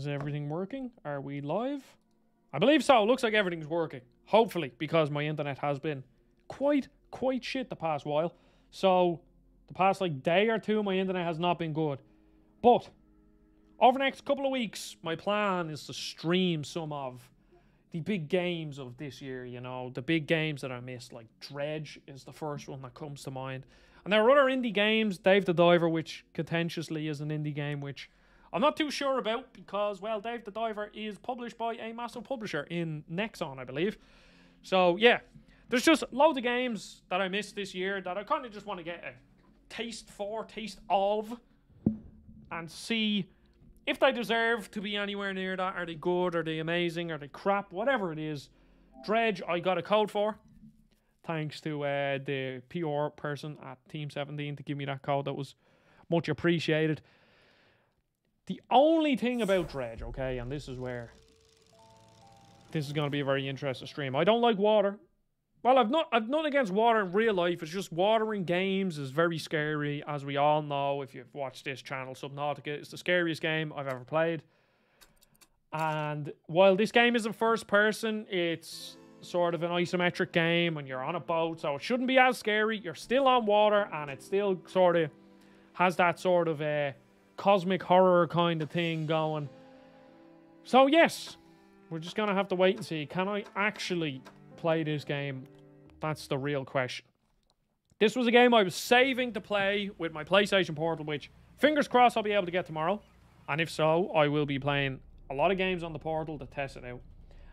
Is everything working? Are we live? I believe so. Looks like everything's working. Hopefully, because my internet has been quite, quite shit the past while. So, the past like day or two, my internet has not been good. But, over the next couple of weeks, my plan is to stream some of the big games of this year, you know, the big games that I missed, like Dredge is the first one that comes to mind. And there are other indie games, Dave the Diver, which contentiously is an indie game, which I'm not too sure about because, well, Dave the Diver is published by a massive publisher in Nexon, I believe. So, yeah, there's just loads of games that I missed this year that I kind of just want to get a taste for, taste of, and see if they deserve to be anywhere near that. Are they good? Are they amazing? Are they crap? Whatever it is. Dredge, I got a code for. Thanks to uh, the PR person at Team 17 to give me that code. That was much appreciated. The only thing about Dredge, okay, and this is where this is going to be a very interesting stream. I don't like water. Well, I've not I've not against water in real life. It's just water in games is very scary, as we all know if you've watched this channel. Subnautica is the scariest game I've ever played. And while this game isn't first person, it's sort of an isometric game and you're on a boat, so it shouldn't be as scary. You're still on water and it still sort of has that sort of a uh, cosmic horror kind of thing going. So yes, we're just gonna have to wait and see. Can I actually play this game? That's the real question. This was a game I was saving to play with my PlayStation Portal, which fingers crossed I'll be able to get tomorrow. And if so, I will be playing a lot of games on the Portal to test it out.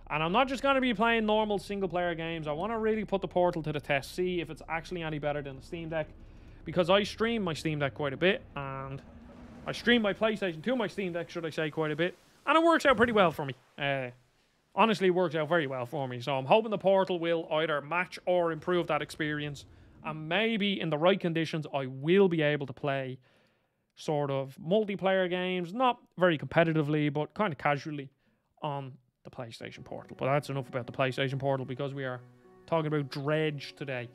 And I'm not just going to be playing normal single player games. I want to really put the Portal to the test, see if it's actually any better than the Steam Deck. Because I stream my Steam Deck quite a bit, and I stream my PlayStation to my Steam Deck, should I say, quite a bit. And it works out pretty well for me. Uh, honestly, it works out very well for me. So I'm hoping the Portal will either match or improve that experience. And maybe in the right conditions, I will be able to play sort of multiplayer games, not very competitively, but kind of casually on the PlayStation Portal. But that's enough about the PlayStation Portal because we are talking about Dredge today.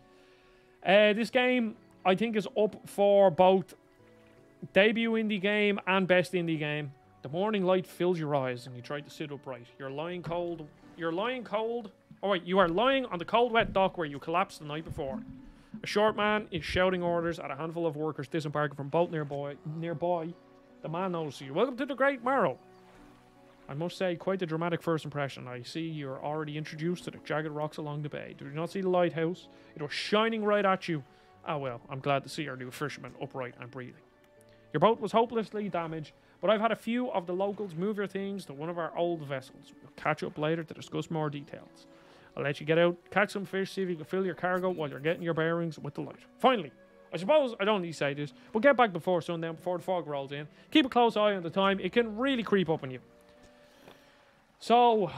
Uh, this game, I think, is up for both debut indie game and best indie game. The morning light fills your eyes and you try to sit upright. You're lying cold. You're lying cold. Oh, wait, you are lying on the cold, wet dock where you collapsed the night before. A short man is shouting orders at a handful of workers disembarking from boat nearby. Nearby, the man notices you. Welcome to the Great Marrow. I must say, quite a dramatic first impression. I see you're already introduced to the jagged rocks along the bay. Do you not see the lighthouse? It was shining right at you. Ah well, I'm glad to see our new fisherman upright and breathing. Your boat was hopelessly damaged, but I've had a few of the locals move your things to one of our old vessels. We'll catch up later to discuss more details. I'll let you get out, catch some fish, see if you can fill your cargo while you're getting your bearings with the light. Finally, I suppose I don't need to say this, but get back before sundown, before the fog rolls in. Keep a close eye on the time, it can really creep up on you. So,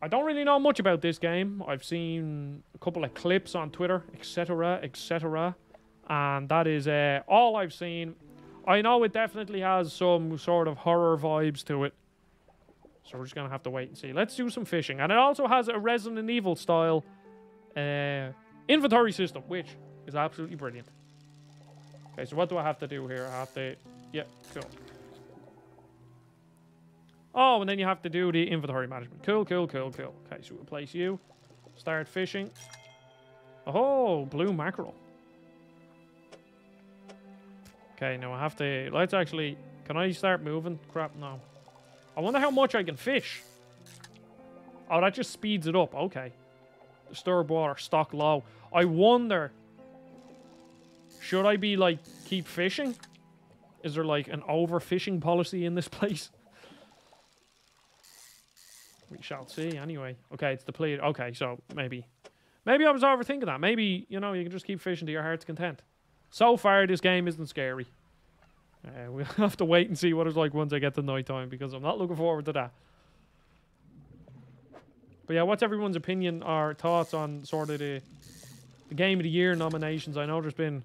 I don't really know much about this game. I've seen a couple of clips on Twitter, etc., etc., and that is uh, all I've seen. I know it definitely has some sort of horror vibes to it. So we're just going to have to wait and see. Let's do some fishing. And it also has a Resident Evil style uh, inventory system, which is absolutely brilliant. Okay, so what do I have to do here? I have to... Yeah, cool. Oh, and then you have to do the inventory management. Cool, cool, cool, cool. Okay, so we'll place you. Start fishing. Oh, blue mackerel. Okay, now I have to... Let's actually... Can I start moving? Crap, no. I wonder how much I can fish. Oh, that just speeds it up. Okay. Disturbed water, stock low. I wonder... Should I be, like, keep fishing? Is there, like, an overfishing policy in this place? We shall see, anyway. Okay, it's depleted. Okay, so maybe... Maybe I was overthinking that. Maybe, you know, you can just keep fishing to your heart's content. So far, this game isn't scary. Uh, we'll have to wait and see what it's like once I get to night time because I'm not looking forward to that. But yeah, what's everyone's opinion or thoughts on sort of the the game of the year nominations? I know there's been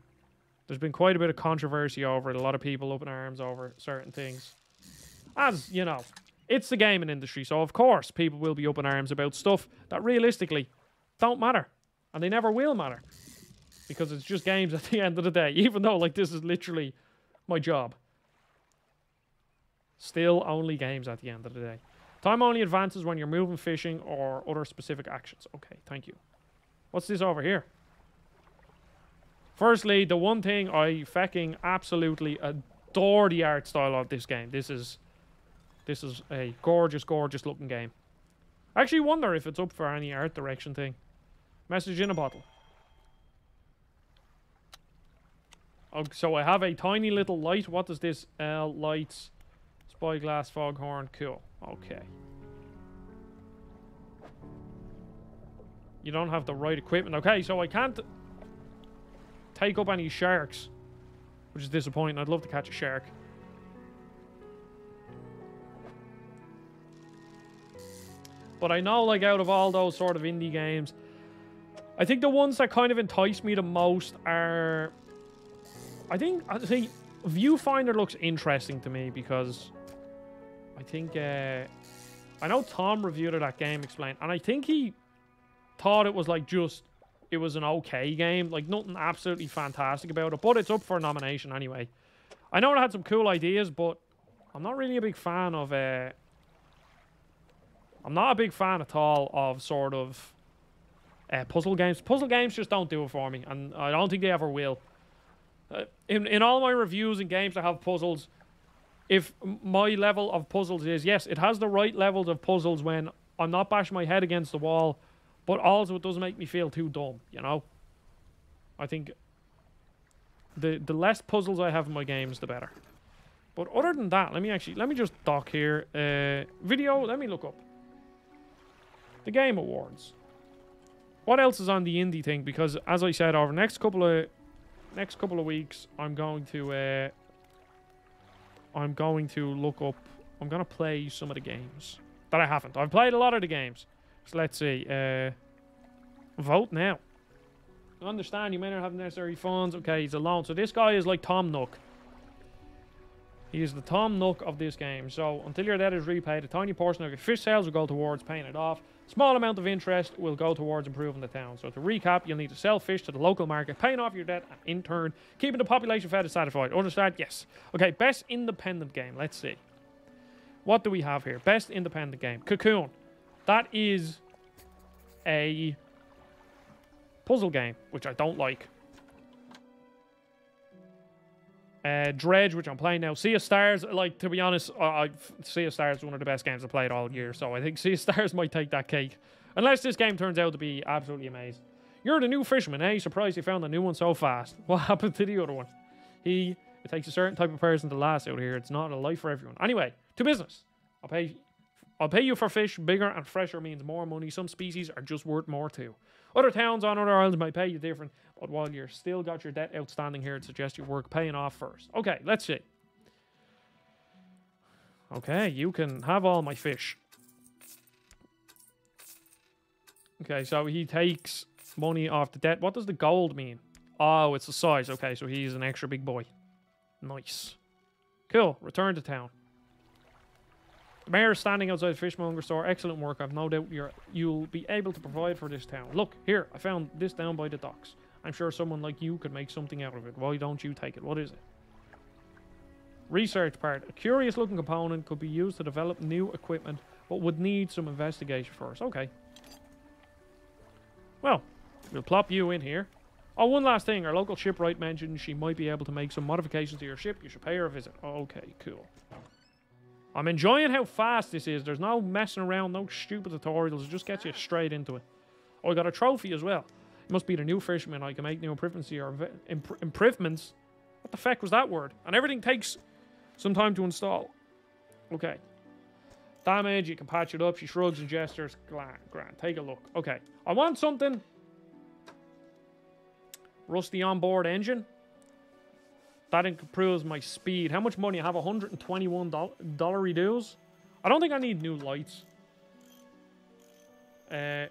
there's been quite a bit of controversy over it. A lot of people up in arms over certain things. As you know, it's the gaming industry, so of course people will be up in arms about stuff that realistically don't matter, and they never will matter because it's just games at the end of the day. Even though like this is literally my job. Still only games at the end of the day. Time only advances when you're moving, fishing, or other specific actions. Okay, thank you. What's this over here? Firstly, the one thing I fucking absolutely adore the art style of this game. This is this is a gorgeous, gorgeous looking game. I actually wonder if it's up for any art direction thing. Message in a bottle. Oh, so I have a tiny little light. What does this uh, L lights? Spyglass foghorn. Cool. Okay. You don't have the right equipment. Okay, so I can't take up any sharks. Which is disappointing. I'd love to catch a shark. But I know, like, out of all those sort of indie games, I think the ones that kind of entice me the most are... I think, I think Viewfinder looks interesting to me because I think, uh, I know Tom reviewed it at Game explained, and I think he thought it was like just, it was an okay game, like nothing absolutely fantastic about it, but it's up for a nomination anyway. I know it had some cool ideas, but I'm not really a big fan of, uh, I'm not a big fan at all of sort of uh, puzzle games. Puzzle games just don't do it for me, and I don't think they ever will. Uh, in in all my reviews and games that have puzzles, if my level of puzzles is yes, it has the right levels of puzzles when I'm not bashing my head against the wall, but also it doesn't make me feel too dumb. You know. I think the the less puzzles I have in my games, the better. But other than that, let me actually let me just dock here. Uh, video. Let me look up the Game Awards. What else is on the indie thing? Because as I said, over next couple of next couple of weeks, I'm going to uh, I'm going to look up. I'm going to play some of the games that I haven't. I've played a lot of the games. So let's see. Uh, vote now. I understand you may not have necessary funds. Okay, he's alone. So this guy is like Tom Nook. He is the Tom Nook of this game. So until your debt is repaid, a tiny portion of your fish sales will go towards paying it off. Small amount of interest will go towards improving the town. So to recap, you'll need to sell fish to the local market, paying off your debt, and in turn, keeping the population fed and satisfied. Understand? Yes. Okay, best independent game. Let's see. What do we have here? Best independent game. Cocoon. That is a puzzle game, which I don't like. Uh, Dredge, which I'm playing now. Sea of Stars, like, to be honest, uh, Sea of Stars is one of the best games I've played all year, so I think Sea of Stars might take that cake. Unless this game turns out to be absolutely amazing. You're the new fisherman, eh? Surprised you found a new one so fast. What happened to the other one? He, it takes a certain type of person to last out here. It's not a life for everyone. Anyway, to business. I'll pay I'll pay you for fish. Bigger and fresher means more money. Some species are just worth more too. Other towns on other islands might pay you different, but while you're still got your debt outstanding here, it suggests you work paying off first. Okay, let's see. Okay, you can have all my fish. Okay, so he takes money off the debt. What does the gold mean? Oh, it's the size. Okay, so he's an extra big boy. Nice. Cool. Return to town. The mayor is standing outside the fishmonger store. Excellent work. I've no doubt you're, you'll be able to provide for this town. Look, here, I found this down by the docks. I'm sure someone like you could make something out of it. Why don't you take it? What is it? Research part. A curious looking component could be used to develop new equipment, but would need some investigation first. Okay. Well, we'll plop you in here. Oh, one last thing. Our local shipwright mentioned she might be able to make some modifications to your ship. You should pay her a visit. Okay, cool. I'm enjoying how fast this is. There's no messing around, no stupid tutorials. It just gets you straight into it. Oh, I got a trophy as well. Must be the new fisherman. I can make new improvements here. Imp improvements? What the fuck was that word? And everything takes some time to install. Okay. Damage, you can patch it up. She shrugs and gestures. Grand, grand. Take a look. Okay. I want something. Rusty onboard engine. That improves my speed. How much money? I have 121 dollar dues. I don't think I need new lights. Uh,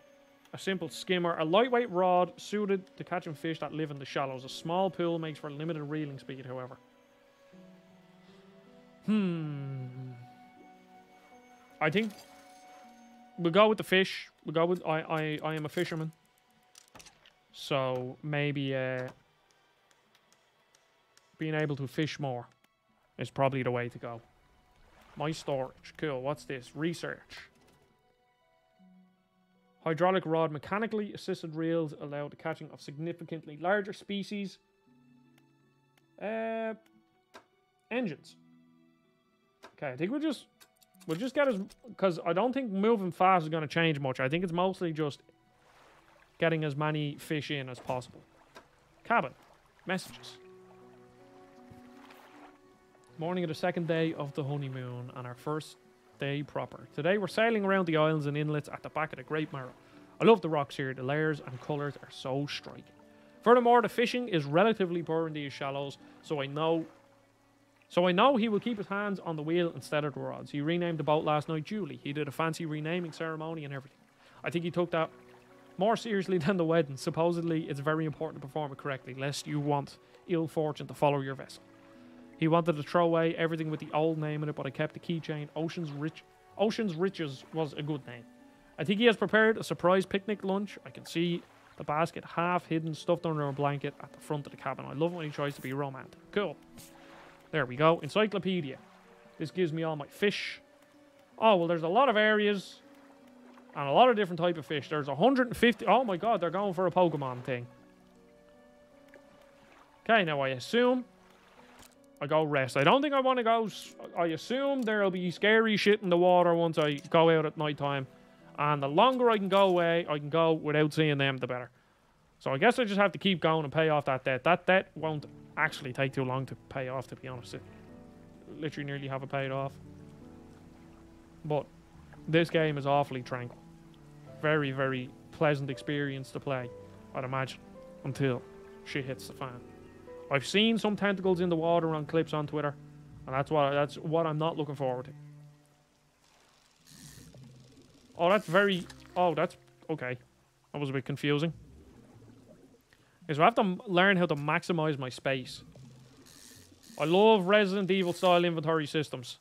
a simple skimmer. A lightweight rod suited to catching fish that live in the shallows. A small pool makes for limited reeling speed, however. Hmm. I think we'll go with the fish. We'll go with... I, I, I am a fisherman. So, maybe... Uh, being able to fish more is probably the way to go. My storage. Cool. What's this? Research. Hydraulic rod mechanically assisted reels allow the catching of significantly larger species. Uh, engines. Okay, I think we'll just we'll just get as because I don't think moving fast is going to change much. I think it's mostly just getting as many fish in as possible. Cabin. Messages. Morning of the second day of the honeymoon and our first day proper. Today we're sailing around the islands and inlets at the back of the Great Marrow. I love the rocks here. The layers and colours are so striking. Furthermore, the fishing is relatively poor in these shallows, so I know so I know he will keep his hands on the wheel instead of the rods. He renamed the boat last night Julie. He did a fancy renaming ceremony and everything. I think he took that more seriously than the wedding. Supposedly, it's very important to perform it correctly, lest you want ill fortune to follow your vessel. He wanted to throw away everything with the old name in it, but I kept the keychain. Ocean's Rich, Ocean's Riches was a good name. I think he has prepared a surprise picnic lunch. I can see the basket half hidden, stuffed under a blanket at the front of the cabin. I love when he tries to be romantic. Cool. There we go. Encyclopedia. This gives me all my fish. Oh, well, there's a lot of areas and a lot of different type of fish. There's 150. Oh my god, they're going for a Pokemon thing. Okay, now I assume I go rest. I don't think I want to go... I assume there'll be scary shit in the water once I go out at night time. And the longer I can go away, I can go without seeing them, the better. So I guess I just have to keep going and pay off that debt. That debt won't actually take too long to pay off, to be honest. It literally nearly have it paid off. But this game is awfully tranquil. Very, very pleasant experience to play, I'd imagine, until shit hits the fan. I've seen some tentacles in the water on clips on Twitter, and that's what that's what I'm not looking forward to. Oh, that's very... Oh, that's... Okay. That was a bit confusing. So I have to learn how to maximize my space. I love Resident Evil style inventory systems.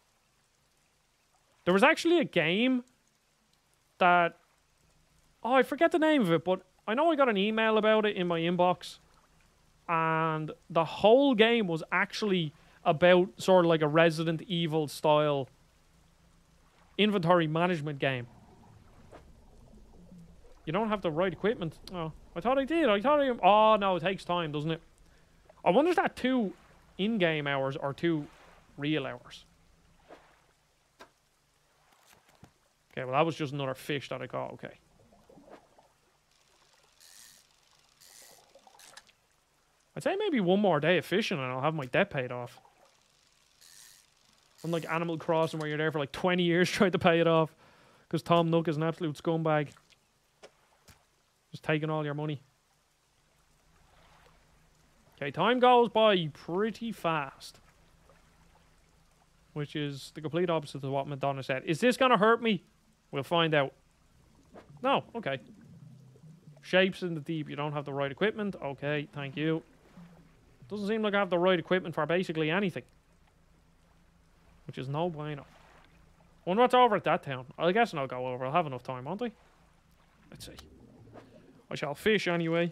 There was actually a game that... Oh, I forget the name of it, but I know I got an email about it in my inbox. And the whole game was actually about sort of like a Resident Evil style inventory management game. You don't have the right equipment. Oh, I thought I did. I thought I... Oh, no, it takes time, doesn't it? I wonder if that two in-game hours or two real hours. Okay, well, that was just another fish that I caught. Okay. I'd say maybe one more day of fishing and I'll have my debt paid off. Unlike Animal Crossing where you're there for like 20 years trying to pay it off. Because Tom Nook is an absolute scumbag. Just taking all your money. Okay, time goes by pretty fast. Which is the complete opposite of what Madonna said. Is this going to hurt me? We'll find out. No, okay. Shapes in the deep. You don't have the right equipment. Okay, thank you. Doesn't seem like I have the right equipment for basically anything. Which is no bueno. Wonder what's over at that town. I guess I'll go over. I'll have enough time, won't I? Let's see. I shall fish anyway.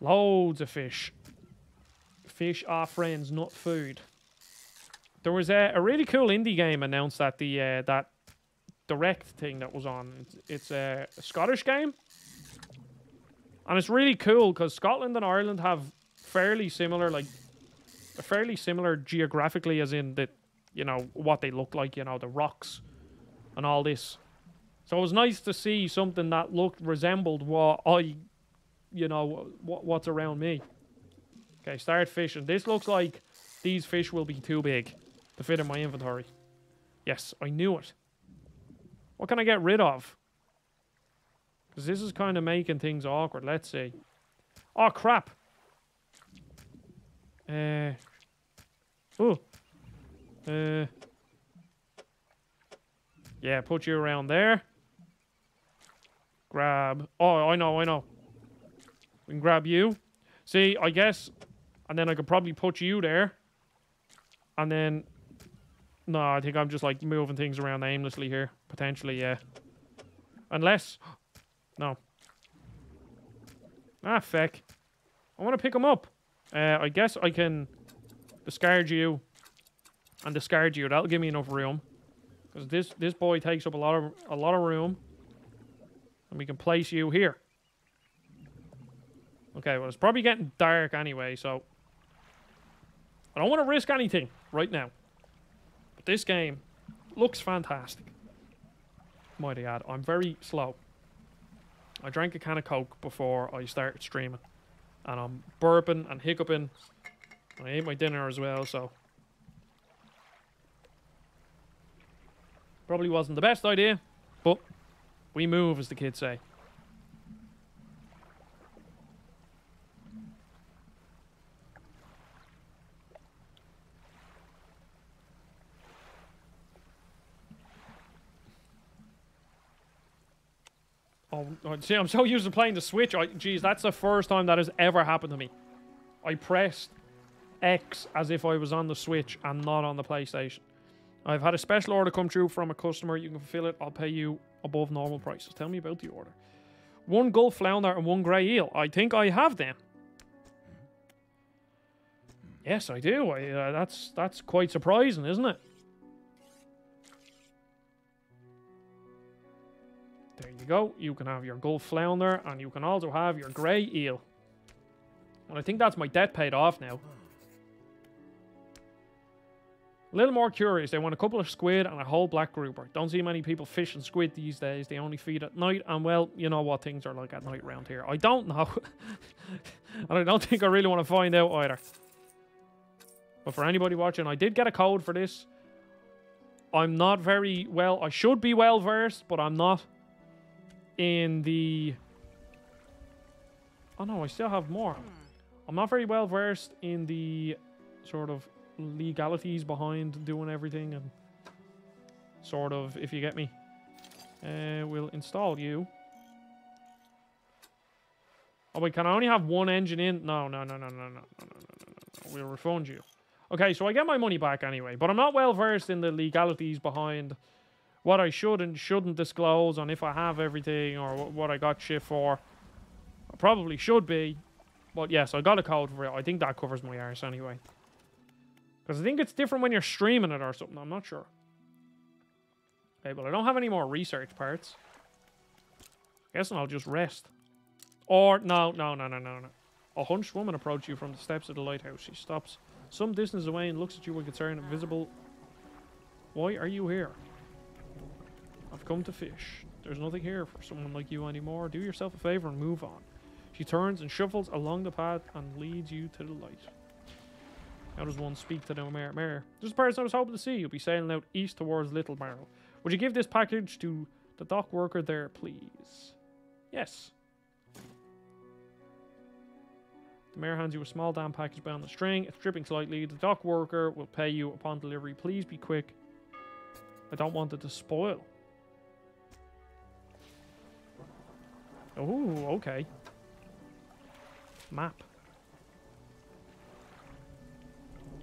Loads of fish. Fish are friends, not food. There was a, a really cool indie game announced at the uh, that direct thing that was on. It's, it's a, a Scottish game. And it's really cool because Scotland and Ireland have fairly similar, like, fairly similar geographically, as in that, you know, what they look like, you know, the rocks and all this. So it was nice to see something that looked resembled what I, you know, what, what's around me. Okay, start fishing. This looks like these fish will be too big to fit in my inventory. Yes, I knew it. What can I get rid of? Because this is kind of making things awkward. Let's see. Oh, crap. Uh. Oh. Uh. Yeah, put you around there. Grab. Oh, I know, I know. We can grab you. See, I guess. And then I could probably put you there. And then. No, I think I'm just like moving things around aimlessly here. Potentially, yeah. Unless. No. Ah, feck. I want to pick him up. Uh, I guess I can discard you, and discard you. That'll give me enough room. Because this this boy takes up a lot of a lot of room. And we can place you here. Okay, well it's probably getting dark anyway, so I don't want to risk anything right now. But this game looks fantastic. Mighty add, I'm very slow. I drank a can of Coke before I started streaming. And I'm burping and hiccuping. And I ate my dinner as well, so Probably wasn't the best idea, but we move, as the kids say. Oh, oh, see, I'm so used to playing the Switch. I, geez, that's the first time that has ever happened to me. I pressed X as if I was on the Switch and not on the PlayStation. I've had a special order come through from a customer. You can fulfill it. I'll pay you above normal prices. Tell me about the order. One Gulf flounder and one grey eel. I think I have them. Yes, I do. I, uh, that's that's quite surprising, isn't it? Go. You can have your gold flounder and you can also have your grey eel. And I think that's my debt paid off now. A little more curious, they want a couple of squid and a whole black grouper. Don't see many people fishing squid these days. They only feed at night, and well, you know what things are like at night around here. I don't know. and I don't think I really want to find out either. But for anybody watching, I did get a code for this. I'm not very well... I should be well versed, but I'm not in the... Oh no, I still have more. I'm not very well versed in the sort of legalities behind doing everything and sort of, if you get me. Uh, we'll install you. Oh, wait, can I only have one engine in? No, no, no, no, no, no, no, no, no, no, no. We'll refund you. Okay, so I get my money back anyway, but I'm not well versed in the legalities behind what I should and shouldn't disclose on if I have everything or what I got shit for. I probably should be, but yes, I got a code for it. I think that covers my arse anyway. Because I think it's different when you're streaming it or something. I'm not sure. Okay, but I don't have any more research parts. Guessing I'll just rest. Or, no, no, no, no, no, no. A hunched woman approaches you from the steps of the lighthouse. She stops some distance away and looks at you with concern visible. Why are you here? I've come to fish. There's nothing here for someone like you anymore. Do yourself a favor and move on. She turns and shuffles along the path and leads you to the light. How does one speak to the mayor? Mayor, a person I was hoping to see. You'll be sailing out east towards Little Marrow. Would you give this package to the dock worker there, please? Yes. The mayor hands you a small damn package bound on string. It's dripping slightly. The dock worker will pay you upon delivery. Please be quick. I don't want it to spoil. Oh, okay. Map.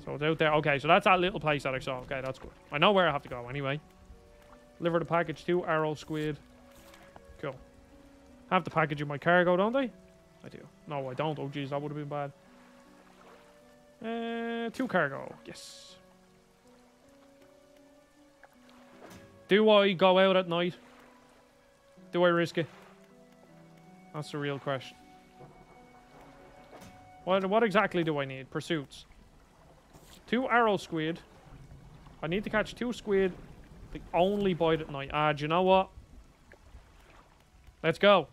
So it's out there. Okay, so that's that little place that I saw. Okay, that's good. I know where I have to go anyway. Deliver the package to Arrow Squid. Cool. Have the package in my cargo, don't they? I do. No, I don't. Oh, jeez, that would have been bad. Uh, two cargo. Yes. Do I go out at night? Do I risk it? That's the real question. What, what exactly do I need? Pursuits. Two arrow squid. I need to catch two squid. They only bite at night. Ah, do you know what? Let's go.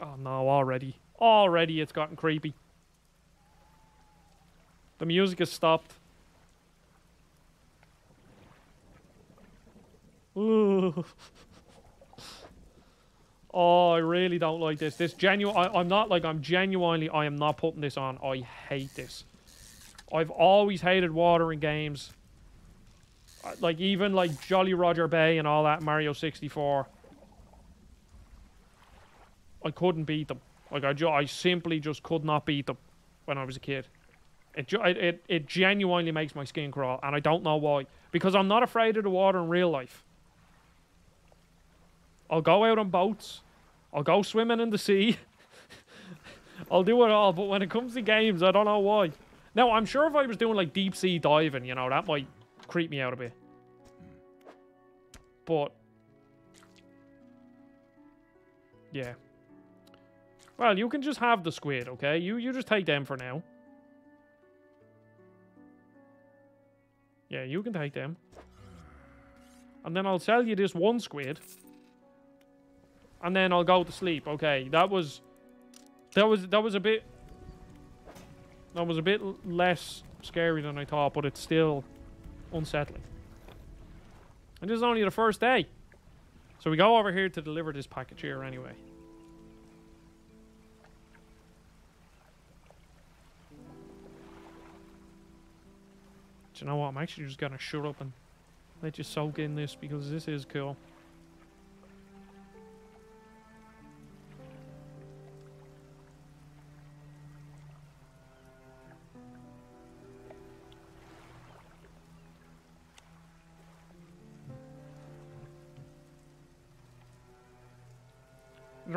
Oh no, already. Already it's gotten creepy. The music has stopped. Ooh. Oh, I really don't like this. This genuine. I'm not like I'm genuinely. I am not putting this on. I hate this. I've always hated water in games. Like even like Jolly Roger Bay and all that Mario 64. I couldn't beat them. Like I, I simply just could not beat them when I was a kid. It, it it genuinely makes my skin crawl, and I don't know why. Because I'm not afraid of the water in real life. I'll go out on boats. I'll go swimming in the sea. I'll do it all, but when it comes to games, I don't know why. Now, I'm sure if I was doing like deep sea diving, you know, that might creep me out a bit. But yeah. Well, you can just have the squid, okay? You you just take them for now. Yeah, you can take them. And then I'll sell you this one squid. And then I'll go to sleep. Okay, that was... That was that was a bit... That was a bit less scary than I thought, but it's still unsettling. And this is only the first day. So we go over here to deliver this package here anyway. Do you know what? I'm actually just gonna shut up and let you soak in this because this is cool.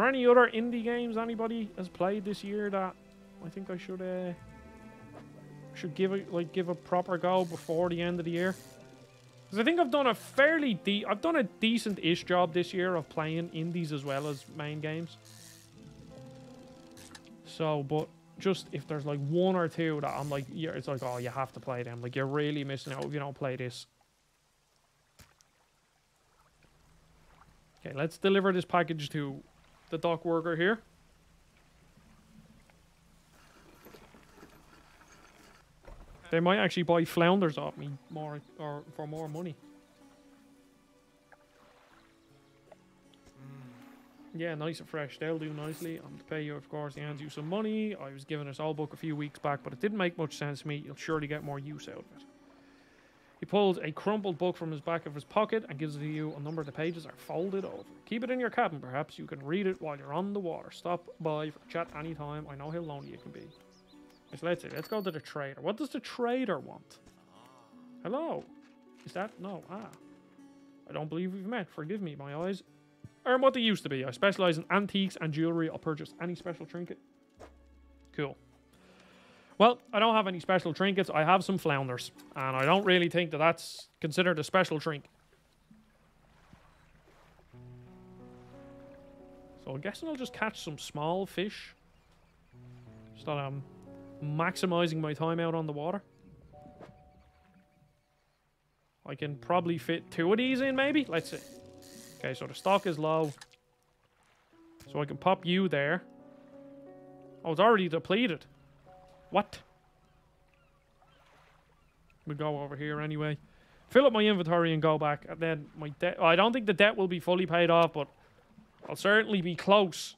There any other indie games anybody has played this year that I think I should uh, should give it like give a proper go before the end of the year? Because I think I've done a fairly de I've done a decent-ish job this year of playing indies as well as main games. So, but just if there's like one or two that I'm like, yeah, it's like, oh, you have to play them. Like you're really missing out if you don't play this. Okay, let's deliver this package to the dock worker here. They might actually buy flounders off me more or for more money. Hmm. Yeah, nice and fresh. They'll do nicely. I'm to pay you, of course. He hands you some money. I was given this all book a few weeks back, but it didn't make much sense to me. You'll surely get more use out of it. He pulls a crumpled book from his back of his pocket and gives it to you. A number of the pages are folded over. Keep it in your cabin, perhaps. You can read it while you're on the water. Stop by for chat anytime. I know how lonely it can be. So let's see. Let's go to the trader. What does the trader want? Hello? Is that? No. Ah. I don't believe we've met. Forgive me. My eyes aren't what they used to be. I specialize in antiques and jewelry. I'll purchase any special trinket. Cool. Well, I don't have any special trinkets. I have some flounders. And I don't really think that that's considered a special trinket. So I'm guessing I'll just catch some small fish. So that I'm maximizing my time out on the water. I can probably fit two of these in, maybe? Let's see. Okay, so the stock is low. So I can pop you there. Oh, it's already depleted. What? We go over here anyway. Fill up my inventory and go back. And then my debt... I don't think the debt will be fully paid off, but I'll certainly be close.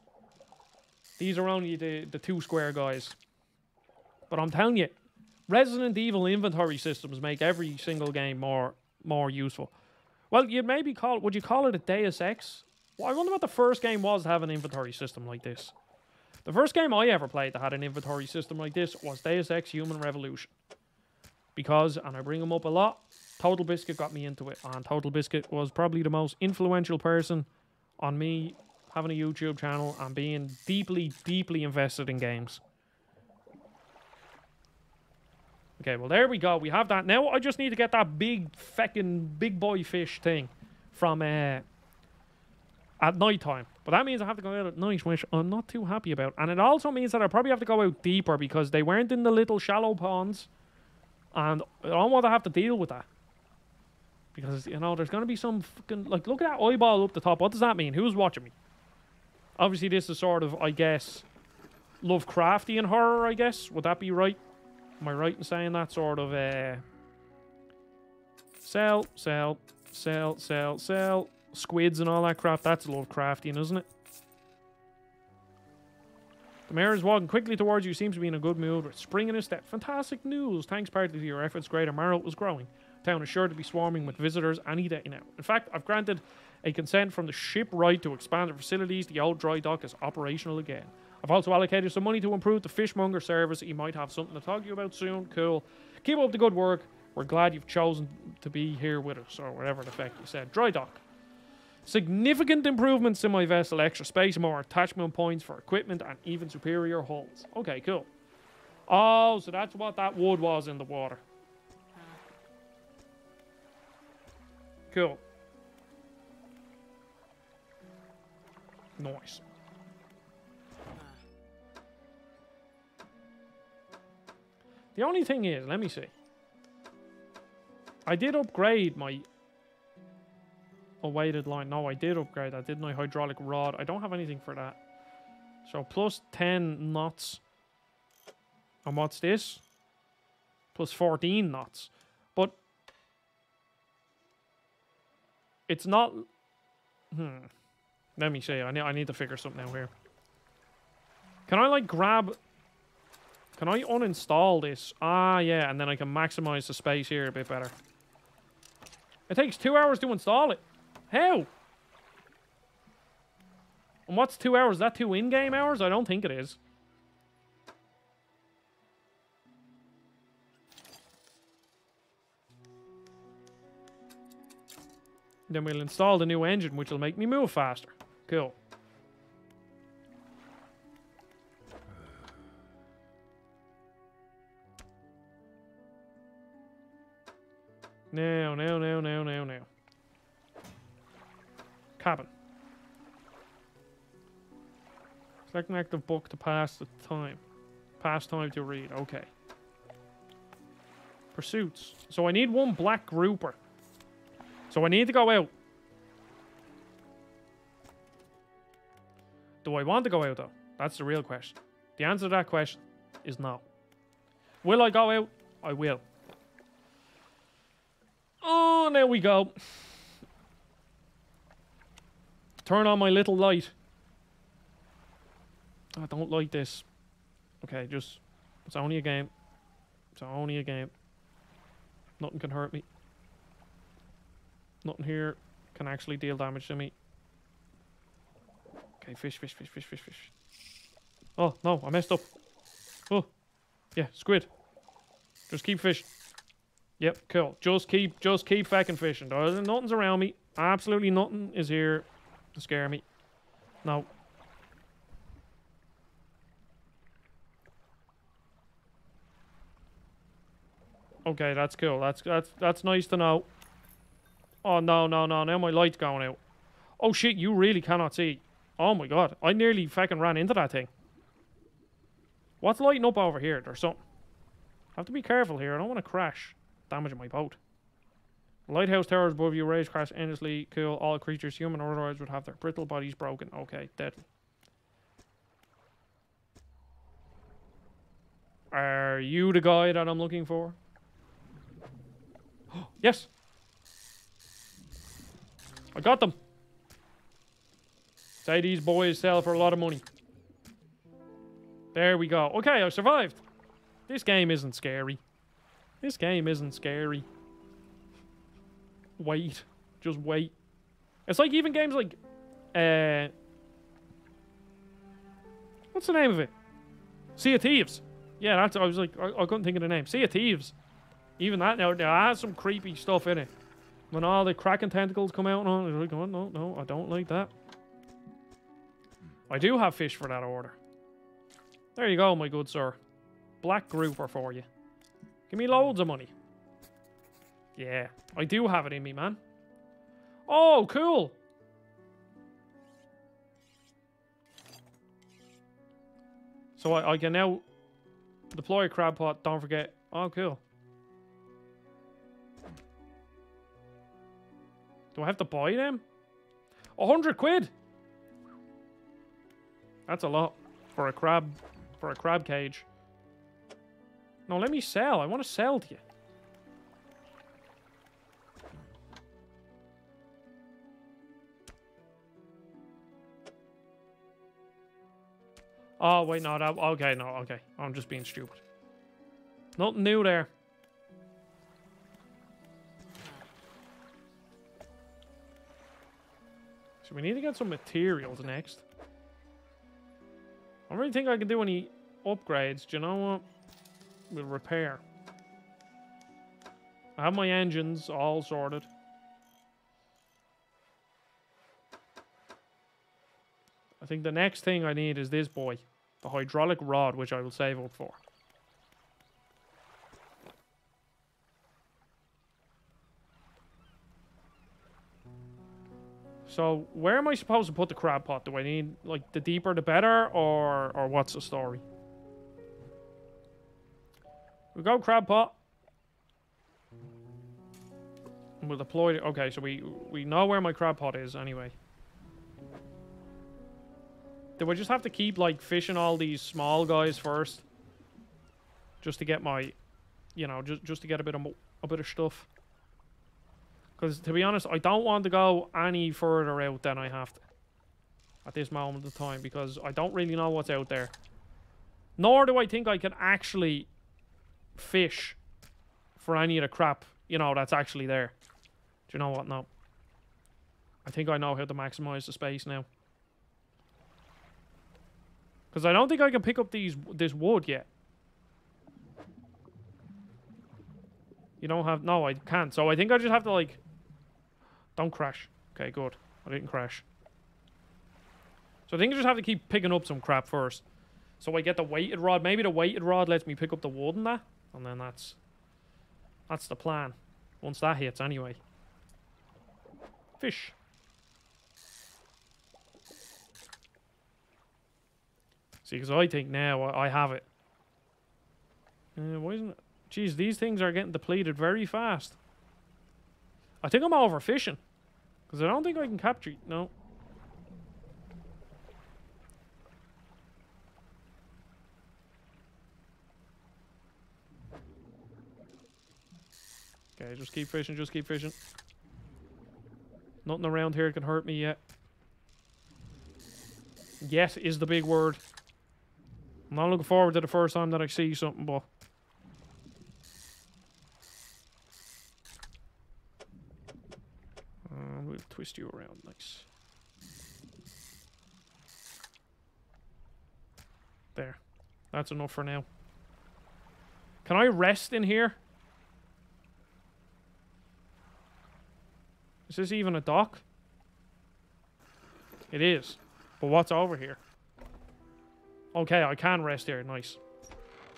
These are only the, the two square guys. But I'm telling you, Resident Evil inventory systems make every single game more more useful. Well, you'd maybe call would you call it a Deus Ex? Well, I wonder what the first game was to have an inventory system like this. The first game I ever played that had an inventory system like this was Deus Ex Human Revolution. Because, and I bring him up a lot, Total Biscuit got me into it. And Total Biscuit was probably the most influential person on me having a YouTube channel and being deeply, deeply invested in games. Okay, well, there we go. We have that. Now I just need to get that big, feckin' big boy fish thing from uh, at night time. But that means I have to go out at night, which I'm not too happy about. And it also means that I probably have to go out deeper because they weren't in the little shallow ponds. And I don't want to have to deal with that. Because, you know, there's going to be some fucking... Like, look at that eyeball up the top. What does that mean? Who's watching me? Obviously, this is sort of, I guess, Lovecraftian horror, I guess. Would that be right? Am I right in saying that sort of... Uh, sell, sell, sell, sell, sell squids and all that crap. That's Lovecraftian, isn't it? The mayor is walking quickly towards you, seems to be in a good mood, with spring in his step. Fantastic news! Thanks partly to your efforts, Greater Marrow was growing. Town is sure to be swarming with visitors any day now. In fact, I've granted a consent from the shipwright to expand the facilities. The old dry dock is operational again. I've also allocated some money to improve the fishmonger service. You might have something to talk to you about soon. Cool. Keep up the good work. We're glad you've chosen to be here with us, or whatever the fuck you said. Dry dock. Significant improvements in my vessel, extra space, more attachment points for equipment, and even superior hulls. Okay, cool. Oh, so that's what that wood was in the water. Cool. Nice. The only thing is, let me see. I did upgrade my weighted line. No, I did upgrade that, didn't I? Hydraulic rod. I don't have anything for that. So plus 10 knots. And what's this? Plus 14 knots. But it's not... Hmm. Let me see. I need, I need to figure something out here. Can I, like, grab... Can I uninstall this? Ah, yeah, and then I can maximize the space here a bit better. It takes two hours to install it. How? And what's two hours? Is that two in-game hours? I don't think it is. Then we'll install the new engine, which will make me move faster. Cool. Now, now, now, now, now, now. Cabin. Select an active book to pass the time. Pass time to read. Okay. Pursuits. So I need one black grouper. So I need to go out. Do I want to go out, though? That's the real question. The answer to that question is no. Will I go out? I will. Oh, there we go. Turn on my little light. I don't like this. Okay, just... It's only a game. It's only a game. Nothing can hurt me. Nothing here can actually deal damage to me. Okay, fish, fish, fish, fish, fish, fish. Oh, no, I messed up. Oh, yeah, squid. Just keep fishing. Yep, cool. Just keep, just keep fucking fishing. Nothing's around me. Absolutely nothing is here to scare me. No. Okay, that's cool. That's that's that's nice to know. Oh no, no, no! Now my light's going out. Oh shit! You really cannot see. Oh my god! I nearly fucking ran into that thing. What's lighting up over here? There's something. I have to be careful here. I don't want to crash damaging my boat. Lighthouse towers above you raise crash endlessly kill all creatures human or otherwise would have their brittle bodies broken. Okay, deadly. Are you the guy that I'm looking for? yes! I got them! Say these boys sell for a lot of money. There we go. Okay, I survived. This game isn't scary. This game isn't scary. Wait. Just wait. It's like even games like... Uh, what's the name of it? Sea of Thieves. Yeah, that's... I was like... I, I couldn't think of the name. Sea of Thieves. Even that now, there has some creepy stuff in it. When all the kraken tentacles come out and all, like, oh, no, no, I don't like that. I do have fish for that order. There you go, my good sir. Black grouper for you. Give me loads of money. Yeah, I do have it in me, man. Oh, cool. So I, I can now deploy a crab pot. Don't forget. Oh, cool. Do I have to buy them? A hundred quid. That's a lot for a crab, for a crab cage. No, let me sell. I want to sell to you. Oh, wait, no, that, okay, no, okay. I'm just being stupid. Nothing new there. So we need to get some materials next. I don't really think I can do any upgrades. Do you know what? We'll repair. I have my engines all sorted. Think the next thing I need is this boy. The hydraulic rod, which I will save up for. So, where am I supposed to put the crab pot? Do I need, like, the deeper the better, or, or what's the story? We go crab pot. We'll deploy it. Okay, so we, we know where my crab pot is anyway. Do I just have to keep, like, fishing all these small guys first? Just to get my, you know, just, just to get a bit of, a bit of stuff. Because, to be honest, I don't want to go any further out than I have to. At this moment of time. Because I don't really know what's out there. Nor do I think I can actually fish for any of the crap, you know, that's actually there. Do you know what? No. I think I know how to maximize the space now. Because I don't think I can pick up these this wood yet. You don't have... No, I can't. So I think I just have to, like... Don't crash. Okay, good. I didn't crash. So I think I just have to keep picking up some crap first. So I get the weighted rod. Maybe the weighted rod lets me pick up the wood and that. And then that's... That's the plan. Once that hits, anyway. Fish. See, because I think now I have it. Uh, why isn't it? Jeez, these things are getting depleted very fast. I think I'm overfishing. Because I don't think I can capture... No. Okay, just keep fishing, just keep fishing. Nothing around here can hurt me yet. Yet is the big word. I'm not looking forward to the first time that I see something, but... Uh, we'll twist you around, nice. There. That's enough for now. Can I rest in here? Is this even a dock? It is. But what's over here? Okay, I can rest here. Nice.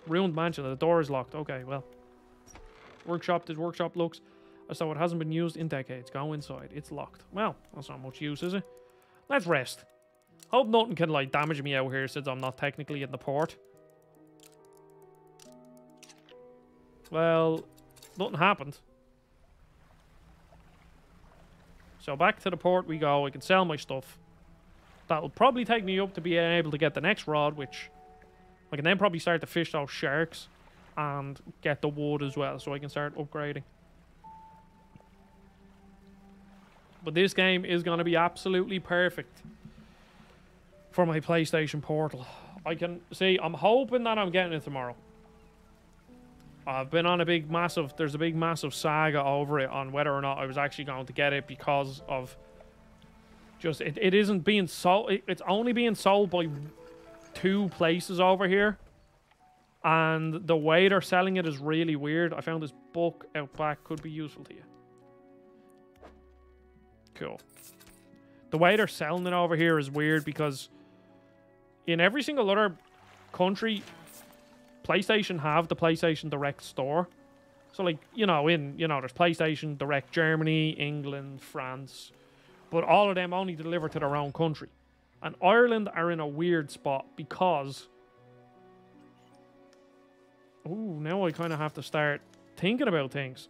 Ruined mansion. The door is locked. Okay, well. Workshop. This workshop looks as though it hasn't been used in decades. Go inside. It's locked. Well, that's not much use, is it? Let's rest. Hope nothing can, like, damage me out here since I'm not technically in the port. Well, nothing happened. So back to the port we go. I can sell my stuff. That'll probably take me up to being able to get the next rod, which I can then probably start to fish those sharks and get the wood as well, so I can start upgrading. But this game is going to be absolutely perfect for my PlayStation Portal. I can see, I'm hoping that I'm getting it tomorrow. I've been on a big massive, there's a big massive saga over it on whether or not I was actually going to get it because of just, it, it isn't being sold, it, it's only being sold by two places over here. And the way they're selling it is really weird. I found this book out back could be useful to you. Cool. The way they're selling it over here is weird because in every single other country, PlayStation have the PlayStation Direct store. So like, you know, in, you know, there's PlayStation Direct Germany, England, France, but all of them only deliver to their own country. And Ireland are in a weird spot because Ooh, now I kind of have to start thinking about things.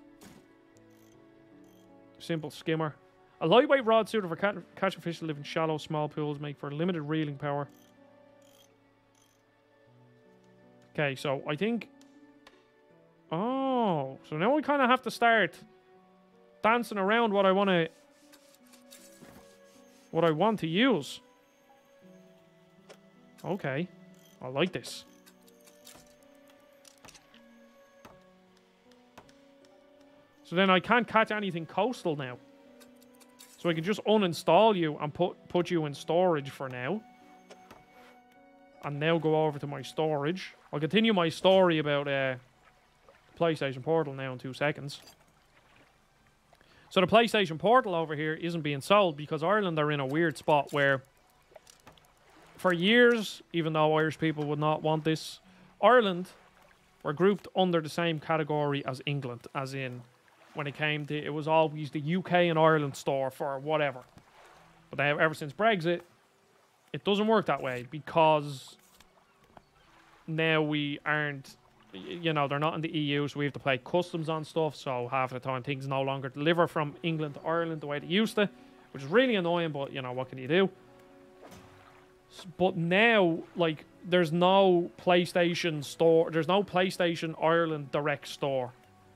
Simple skimmer. A lightweight rod suited for catching fish that live in shallow, small pools, make for limited reeling power. Okay, so I think... Oh, so now we kind of have to start dancing around what I want to... What I want to use. Okay. I like this. So then I can't catch anything coastal now. So I can just uninstall you and put, put you in storage for now. And now go over to my storage. I'll continue my story about uh, PlayStation Portal now in two seconds. So the PlayStation Portal over here isn't being sold because Ireland are in a weird spot where for years, even though Irish people would not want this, Ireland were grouped under the same category as England, as in when it came to it was always the UK and Ireland store for whatever. But they have, ever since Brexit, it doesn't work that way because now we aren't you know they're not in the EU so we have to pay customs on stuff so half the time things no longer deliver from England to Ireland the way they used to which is really annoying but you know what can you do? But now like there's no PlayStation store there's no PlayStation Ireland direct store.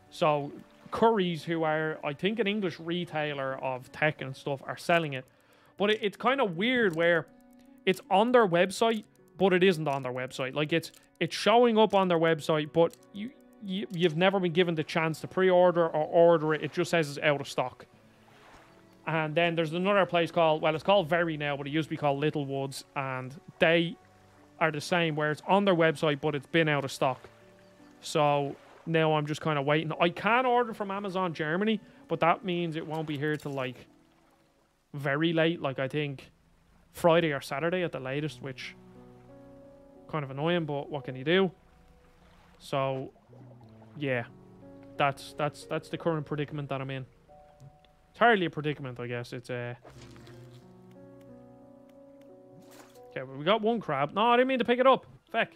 So Currys who are I think an English retailer of tech and stuff are selling it. But it, it's kind of weird where it's on their website, but it isn't on their website. Like it's it's showing up on their website, but you, you you've never been given the chance to pre-order or order it. It just says it's out of stock. And then there's another place called well, it's called Very now, but it used to be called Littlewoods, and they are the same where it's on their website, but it's been out of stock. So now I'm just kind of waiting. I can order from Amazon Germany, but that means it won't be here till like very late. Like I think Friday or Saturday at the latest, which kind of annoying, but what can you do? So, yeah, that's that's that's the current predicament that I'm in. It's hardly a predicament, I guess. It's a. Okay, well, we got one crab. No, I didn't mean to pick it up. Feck.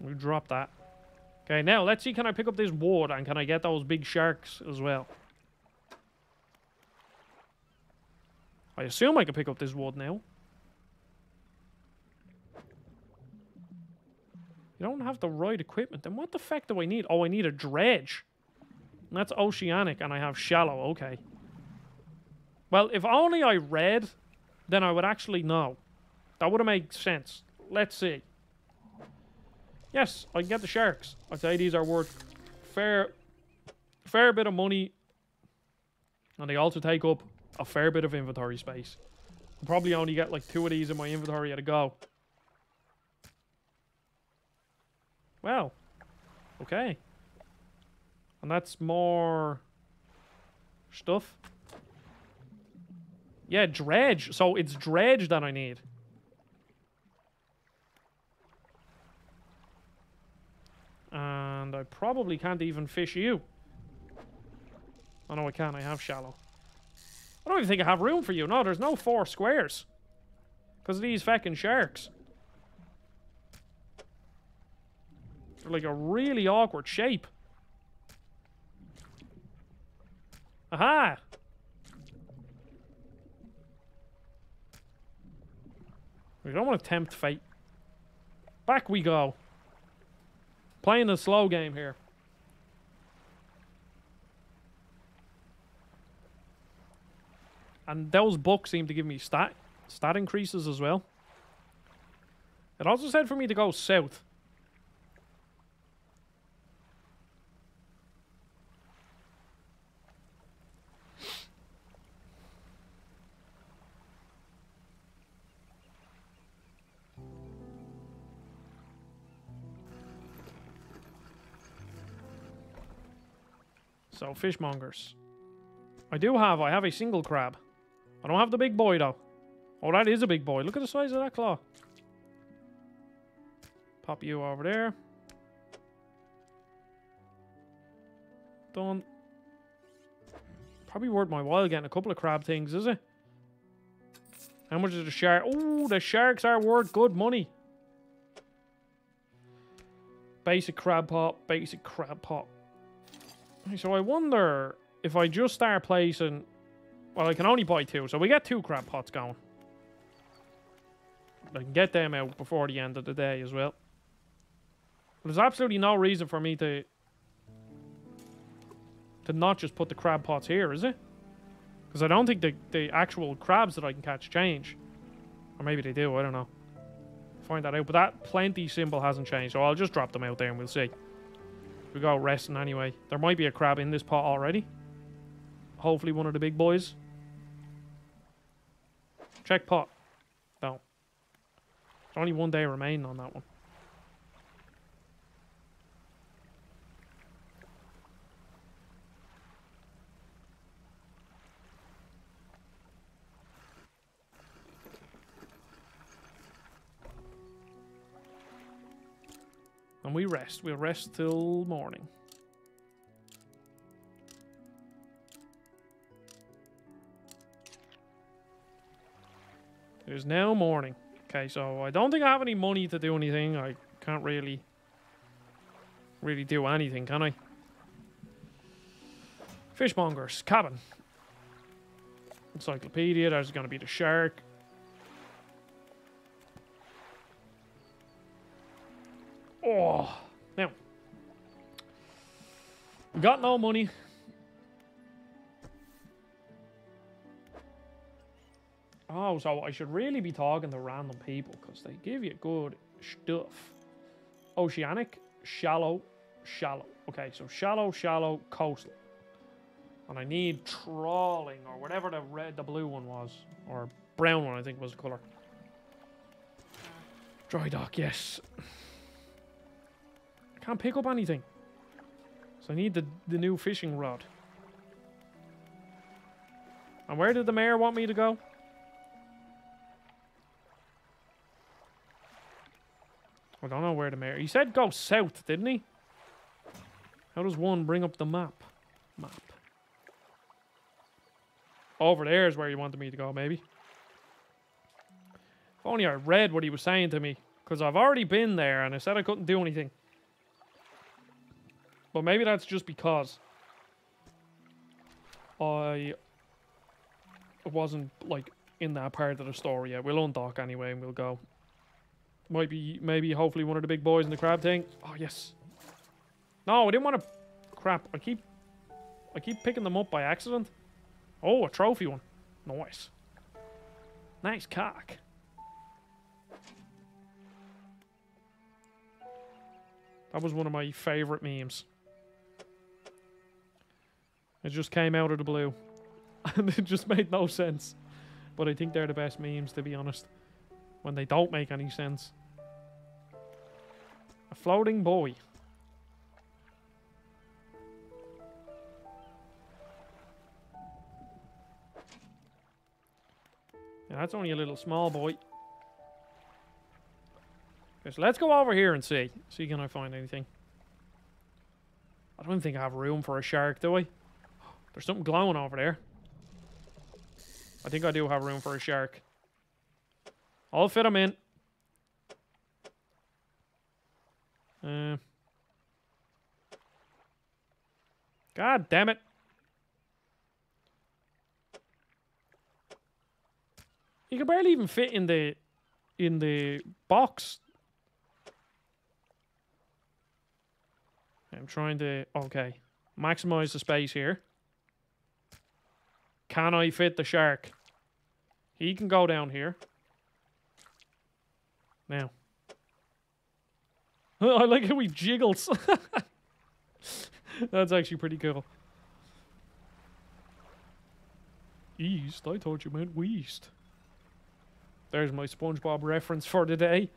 We drop that. Okay, now let's see. Can I pick up this ward and can I get those big sharks as well? I assume I can pick up this ward now. You don't have the right equipment. Then what the fuck do I need? Oh, I need a dredge. And that's oceanic, and I have shallow. Okay. Well, if only I read, then I would actually know. That would have made sense. Let's see. Yes, I can get the sharks. I'd say these are worth fair, fair bit of money. And they also take up a fair bit of inventory space. I'll probably only get like two of these in my inventory at a go. Well, okay. And that's more stuff. Yeah, dredge. So it's dredge that I need. And I probably can't even fish you. Oh no, I can. I have shallow. I don't even think I have room for you. No, there's no four squares. Because of these fucking sharks. They're like a really awkward shape. Aha! We don't want to tempt fate. Back we go. Playing a slow game here. And those books seem to give me stat stat increases as well. It also said for me to go south. So, fishmongers. I do have, I have a single crab. I don't have the big boy, though. Oh, that is a big boy. Look at the size of that claw. Pop you over there. Done. Probably worth my while getting a couple of crab things, is it? How much is the shark? Oh, the sharks are worth good money. Basic crab pot, basic crab pot. So I wonder if I just start placing well, I can only buy two, so we get two crab pots going. I can get them out before the end of the day as well. There's absolutely no reason for me to to not just put the crab pots here, is it? Because I don't think the, the actual crabs that I can catch change. Or maybe they do, I don't know. Find that out. But that plenty symbol hasn't changed, so I'll just drop them out there and we'll see. We go resting anyway. There might be a crab in this pot already. Hopefully one of the big boys. Check pot. No. There's only one day remaining on that one. And we rest. We'll rest till morning. It is now morning. Okay, so I don't think I have any money to do anything. I can't really, really do anything, can I? Fishmonger's cabin. Encyclopedia, there's going to be the shark. Got no money. Oh, so I should really be talking to random people because they give you good stuff. Oceanic, shallow, shallow. Okay, so shallow, shallow, coastal. And I need trawling or whatever the red, the blue one was. Or brown one, I think was the colour. Dry dock, yes. I can't pick up anything. So I need the, the new fishing rod. And where did the mayor want me to go? I don't know where the mayor... He said go south, didn't he? How does one bring up the map? Map. Over there is where he wanted me to go, maybe. If only I read what he was saying to me. Because I've already been there and I said I couldn't do anything. But maybe that's just because I wasn't, like, in that part of the story yet. We'll undock anyway and we'll go. Might be, maybe, hopefully one of the big boys in the crab thing. Oh, yes. No, I didn't want to... Crap, I keep... I keep picking them up by accident. Oh, a trophy one. Nice. Nice cock. That was one of my favourite memes. It just came out of the blue. And it just made no sense. But I think they're the best memes, to be honest. When they don't make any sense. A floating boy. That's only a little small boy. Okay, so let's go over here and see. See, can I find anything? I don't think I have room for a shark, do I? There's something glowing over there. I think I do have room for a shark. I'll fit him in. Uh, God damn it. You can barely even fit in the in the box. I'm trying to okay. Maximize the space here. Can I fit the shark? He can go down here. Now. I like how he jiggles. That's actually pretty cool. East? I thought you meant west. There's my SpongeBob reference for the day.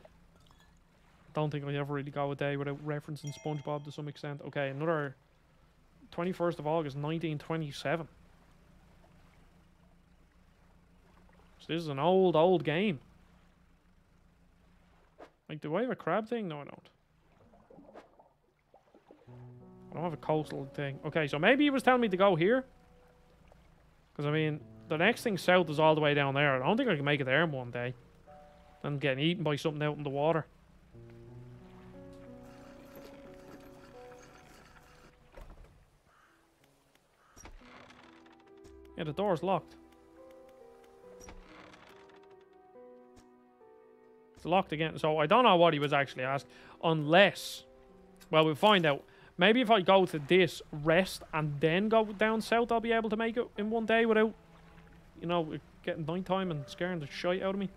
Don't think I ever really go a day without referencing SpongeBob to some extent. Okay, another 21st of August, 1927. So this is an old, old game. Like, do I have a crab thing? No, I don't. I don't have a coastal thing. Okay, so maybe he was telling me to go here. Because, I mean, the next thing south is all the way down there. I don't think I can make it there in one day. I'm getting eaten by something out in the water. Yeah, the door's locked. It's locked again. So I don't know what he was actually asked. Unless... Well, we'll find out. Maybe if I go to this, rest, and then go down south, I'll be able to make it in one day without, you know, getting night time and scaring the shite out of me.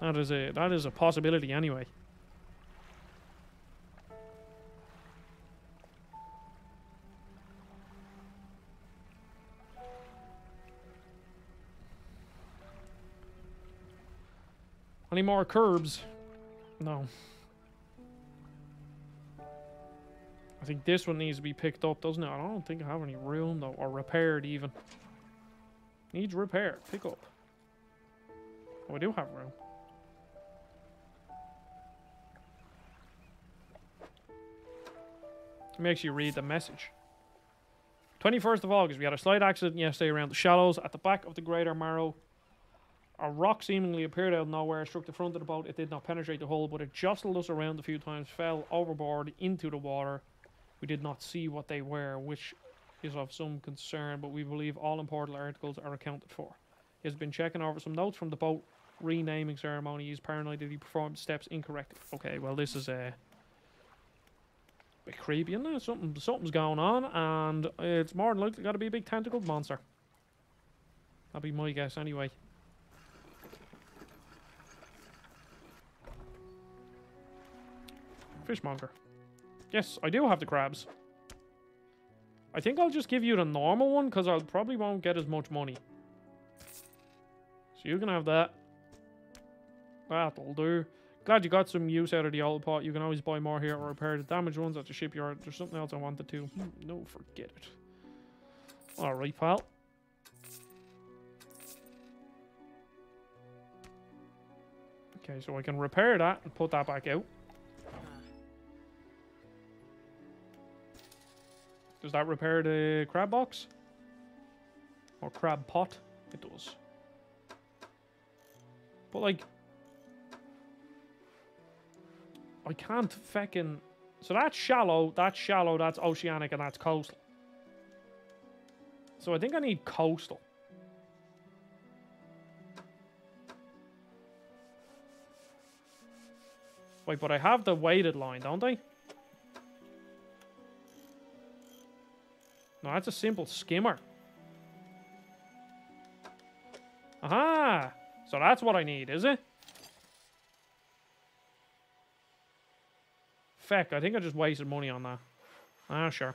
That is a that is a possibility anyway. Any more curbs? No. I think this one needs to be picked up, doesn't it? I don't think I have any room, though. Or repaired, even. Needs repair. Pick up. Oh, we do have room. Let me actually read the message. 21st of August, we had a slight accident yesterday around the shallows at the back of the Greater Marrow. A rock seemingly appeared out of nowhere, struck the front of the boat. It did not penetrate the hull, but it jostled us around a few times, fell overboard into the water. We did not see what they were, which is of some concern, but we believe all important articles are accounted for. He has been checking over some notes from the boat renaming ceremony. He's paranoid that he performed steps incorrectly. Okay, well, this is a. Uh, bit creepy, isn't it? Something, something's going on, and it's more than likely got to be a big tentacled monster. That'd be my guess, anyway. Fishmonger. Yes, I do have the crabs. I think I'll just give you the normal one, because I probably won't get as much money. So you can have that. That'll do. Glad you got some use out of the old pot. You can always buy more here or repair the damaged ones at the shipyard. There's something else I wanted to. Hmm, no, forget it. Alright, pal. Okay, so I can repair that and put that back out. Does that repair the crab box? Or crab pot? It does. But like, I can't feckin'... So that's shallow, that's shallow, that's oceanic, and that's coastal. So I think I need coastal. Wait, but I have the weighted line, don't I? No, that's a simple skimmer. Aha! So that's what I need, is it? Feck, I think I just wasted money on that. Ah, sure.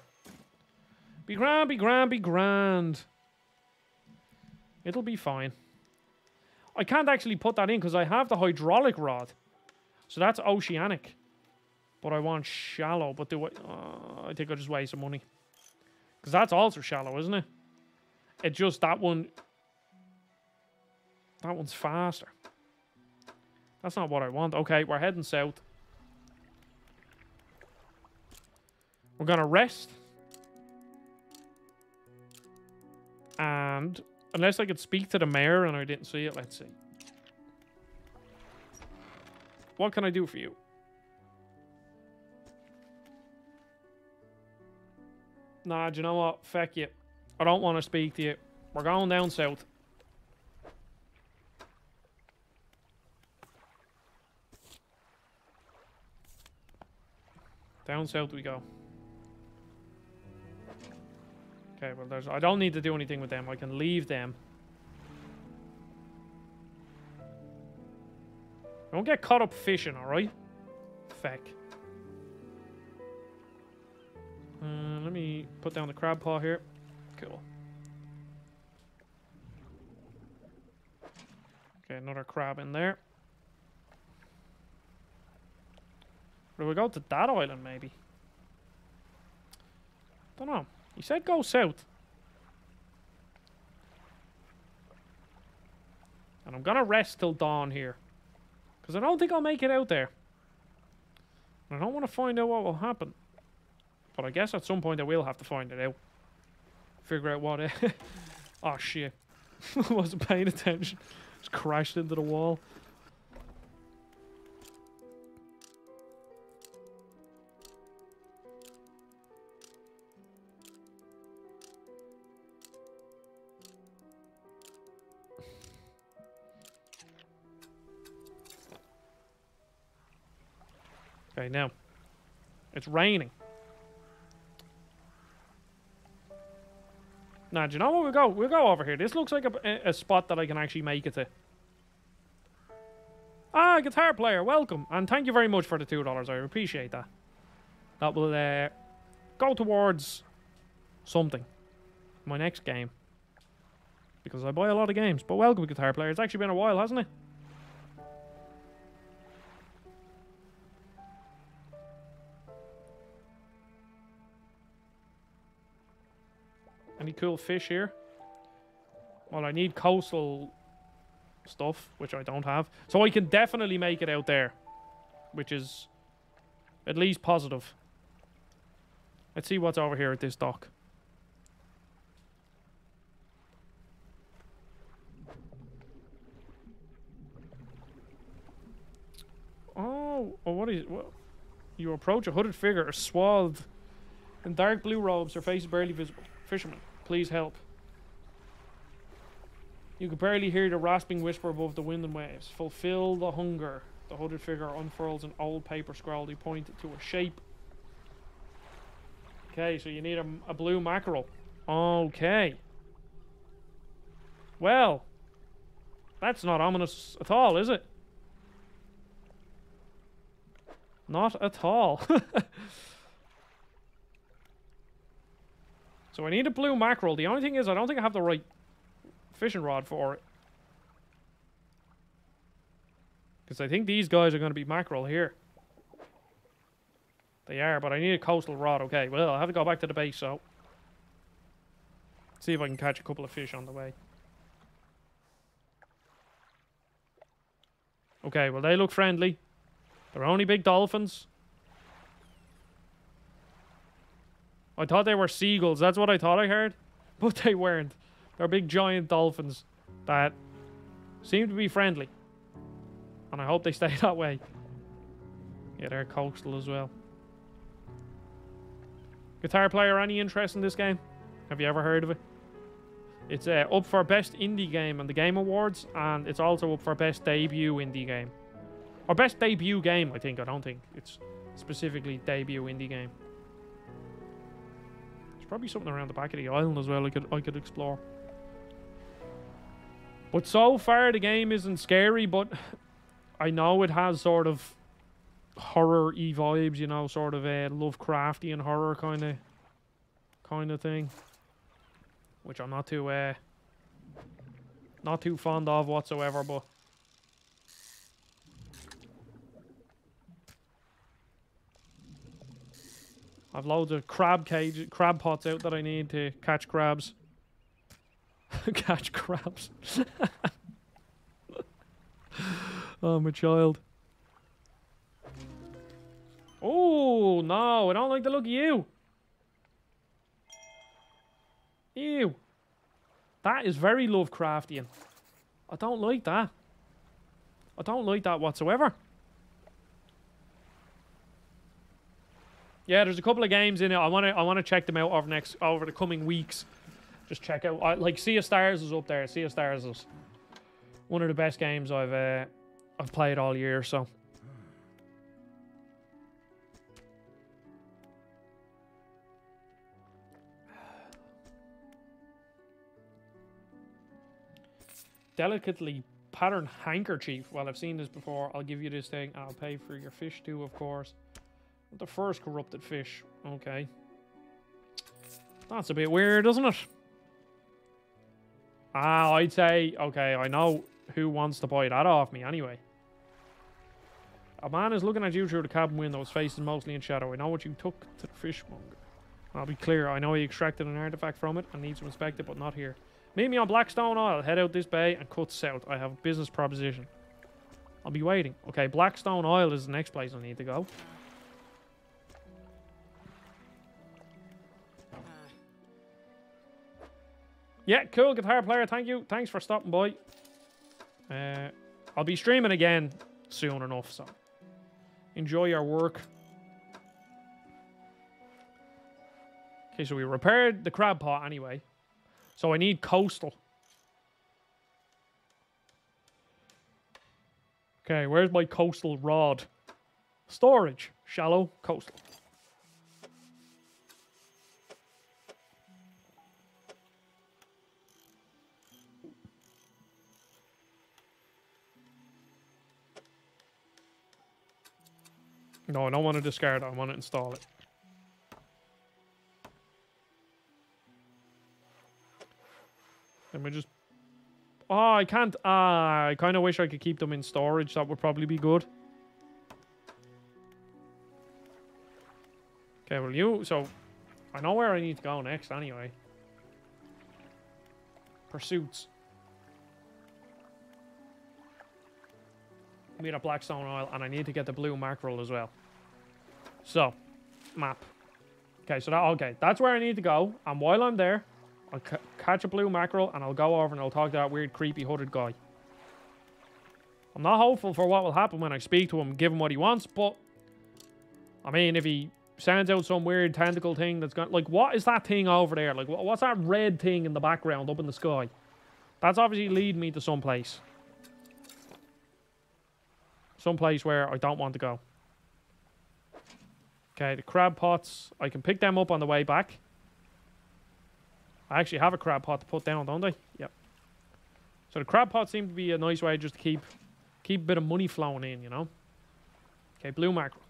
Be grand, be grand, be grand. It'll be fine. I can't actually put that in because I have the hydraulic rod. So that's oceanic. But I want shallow. But do I, uh, I think I just wasted money. Because that's also shallow, isn't it? It just, that one... That one's faster. That's not what I want. Okay, we're heading south. We're going to rest. And unless I could speak to the mayor and I didn't see it, let's see. What can I do for you? Nah, do you know what? Feck you. I don't want to speak to you. We're going down south. Down south we go. Okay, well, there's. I don't need to do anything with them. I can leave them. Don't get caught up fishing, alright? Feck. Uh, let me put down the crab paw here. Cool. Okay, another crab in there. Do we go to that island, maybe? Don't know. He said go south. And I'm going to rest till dawn here. Because I don't think I'll make it out there. I don't want to find out what will happen. But I guess at some point I will have to find it out. Figure out what... It... Eh? oh, shit. I wasn't paying attention. Just crashed into the wall. Okay, now. It's raining. Now, do you know what? We'll go, we'll go over here. This looks like a, a spot that I can actually make it to. Ah, guitar player, welcome. And thank you very much for the $2. I appreciate that. That will uh, go towards something. My next game. Because I buy a lot of games. But welcome, guitar player. It's actually been a while, hasn't it? Cool fish here? Well, I need coastal stuff, which I don't have. So I can definitely make it out there. Which is at least positive. Let's see what's over here at this dock. Oh, oh what is what? You approach a hooded figure swathed in dark blue robes, her face is barely visible. Fisherman, please help. You could barely hear the rasping whisper above the wind and waves. Fulfill the hunger. The hooded figure unfurls an old paper scroll. He pointed to a shape. Okay, so you need a, a blue mackerel. Okay. Well, that's not ominous at all, is it? Not at all. so I need a blue mackerel. The only thing is I don't think I have the right fishing rod for it. Because I think these guys are going to be mackerel here. They are, but I need a coastal rod. Okay, well, I'll have to go back to the base, so... See if I can catch a couple of fish on the way. Okay, well, they look friendly. They're only big dolphins. I thought they were seagulls. That's what I thought I heard. But they weren't. They're big giant dolphins that seem to be friendly. And I hope they stay that way. Yeah, they're coastal as well. Guitar player, any interest in this game? Have you ever heard of it? It's uh, up for Best Indie Game on the Game Awards, and it's also up for Best Debut Indie Game. Or Best Debut Game, I think. I don't think. It's specifically Debut Indie Game. Probably something around the back of the island as well I could, I could explore. But so far, the game isn't scary, but I know it has sort of horror-y vibes, you know, sort of a Lovecraftian horror kind of kind of thing. Which I'm not too uh, not too fond of whatsoever, but I've loads of crab cage crab pots out that I need to catch crabs. catch crabs. oh, my child. Oh, no, I don't like the look of you. Ew. That is very Lovecraftian. I don't like that. I don't like that whatsoever. Yeah, there's a couple of games in it. I want to I want to check them out over next over the coming weeks. Just check out I, like Sea of Stars is up there. Sea of Stars is one of the best games I've uh, I've played all year. So. Delicately patterned handkerchief. Well, I've seen this before. I'll give you this thing. I'll pay for your fish too, of course. The first corrupted fish. Okay. That's a bit weird, isn't it? Ah, I'd say, okay, I know who wants to buy that off me anyway. A man is looking at you through the cabin window. His face is mostly in shadow. I know what you took to the fishmonger. I'll be clear. I know he extracted an artifact from it and needs to inspect it, but not here. Meet me on Blackstone Isle. Head out this bay and cut south. I have a business proposition. I'll be waiting. Okay, Blackstone Isle is the next place I need to go. Yeah, cool guitar player. Thank you. Thanks for stopping by. Uh, I'll be streaming again soon enough, so enjoy your work. Okay, so we repaired the crab pot anyway. So I need coastal. Okay, where's my coastal rod? Storage. Shallow. Coastal. No, I don't want to discard it. I want to install it. Let me just... Oh, I can't... Ah, I kind of wish I could keep them in storage. That would probably be good. Okay, well you... So, I know where I need to go next anyway. Pursuits. Meet at Blackstone Isle, and I need to get the blue mackerel as well. So, map. Okay, so that okay, that's where I need to go. And while I'm there, I'll ca catch a blue mackerel and I'll go over and I'll talk to that weird, creepy hooded guy. I'm not hopeful for what will happen when I speak to him give him what he wants, but I mean, if he sends out some weird tentacle thing that's got like, what is that thing over there? Like, what's that red thing in the background up in the sky? That's obviously leading me to some place. Some place where I don't want to go. Okay, the crab pots. I can pick them up on the way back. I actually have a crab pot to put down, don't I? Yep. So the crab pot seemed to be a nice way just to keep keep a bit of money flowing in, you know? Okay, blue mackerel.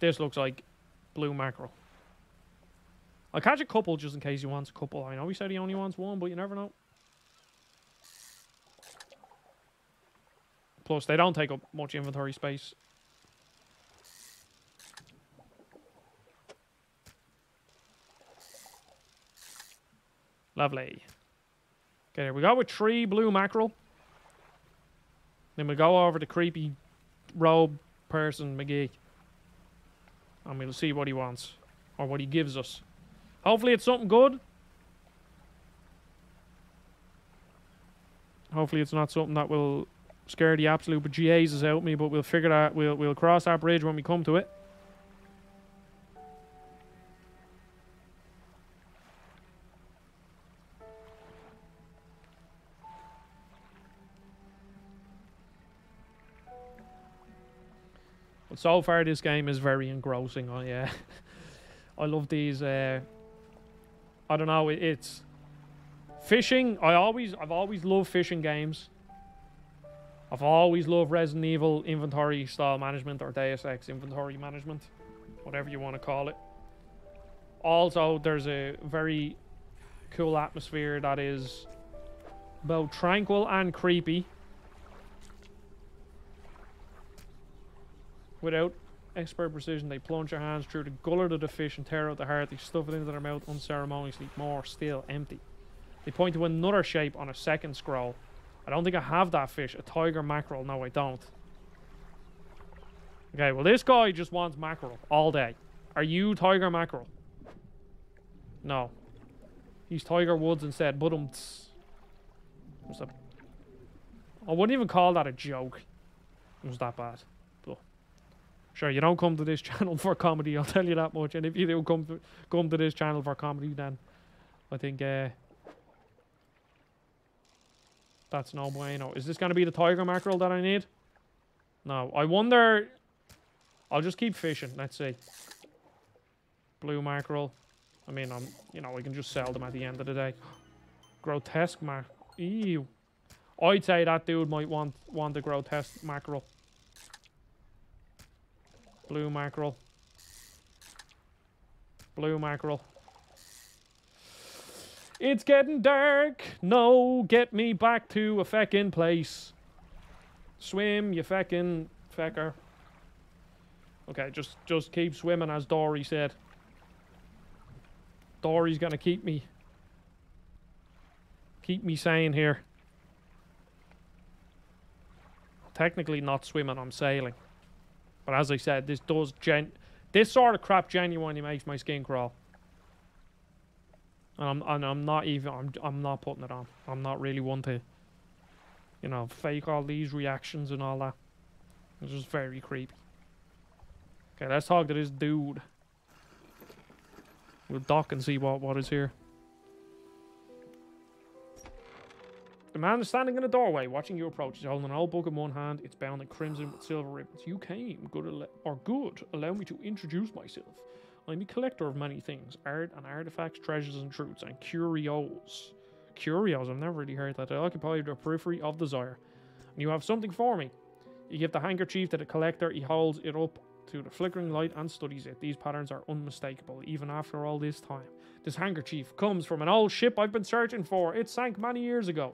This looks like blue mackerel. I'll catch a couple just in case he wants a couple. I know he said he only wants one, but you never know. Plus, they don't take up much inventory space. Lovely. Okay, there we go with three blue mackerel. Then we go over to creepy robe person McGee. And we'll see what he wants. Or what he gives us. Hopefully it's something good. Hopefully it's not something that will scare the absolute bejesus out me, but we'll figure that we'll we'll cross that bridge when we come to it. But so far this game is very engrossing. I yeah. I love these uh I don't know, it, it's fishing. I always I've always loved fishing games. I've always loved Resident Evil inventory style management or Deus Ex inventory management, whatever you want to call it. Also, there's a very cool atmosphere that is both tranquil and creepy. Without expert precision, they plunge their hands through the gullet of the fish and tear out the heart. They stuff it into their mouth unceremoniously. More still empty. They point to another shape on a second scroll. I don't think I have that fish. A tiger mackerel. No, I don't. Okay, well, this guy just wants mackerel all day. Are you tiger mackerel? No. He's tiger woods instead. But um, what's up? I wouldn't even call that a joke. It was that bad. But sure, you don't come to this channel for comedy. I'll tell you that much. And if you do come to come to this channel for comedy, then I think uh, that's no bueno. Is this going to be the tiger mackerel that I need? No. I wonder... I'll just keep fishing. Let's see. Blue mackerel. I mean, I'm, you know, we can just sell them at the end of the day. Grotesque mac... Ew. I'd say that dude might want, want the grotesque mackerel. Blue mackerel. Blue mackerel. It's getting dark. No, get me back to a feckin' place. Swim, you feckin' fecker. Okay, just just keep swimming, as Dory said. Dory's gonna keep me keep me sane here. Technically not swimming, I'm sailing. But as I said, this does gen this sort of crap genuinely makes my skin crawl. And I'm, and I'm not even, I'm, I'm not putting it on. I'm not really one to, you know, fake all these reactions and all that. It's just very creepy. Okay, let's talk to this dude. We'll dock and see what, what is here. The man is standing in the doorway, watching you approach. He's holding an old book in one hand. It's bound in crimson with silver ribbons. You came, good or good. Allow me to introduce myself. I'm a collector of many things art and artifacts, treasures and truths, and curios. Curios, I've never really heard that. They occupy the periphery of desire. And you have something for me. You give the handkerchief to the collector, he holds it up to the flickering light and studies it. These patterns are unmistakable, even after all this time. This handkerchief comes from an old ship I've been searching for. It sank many years ago.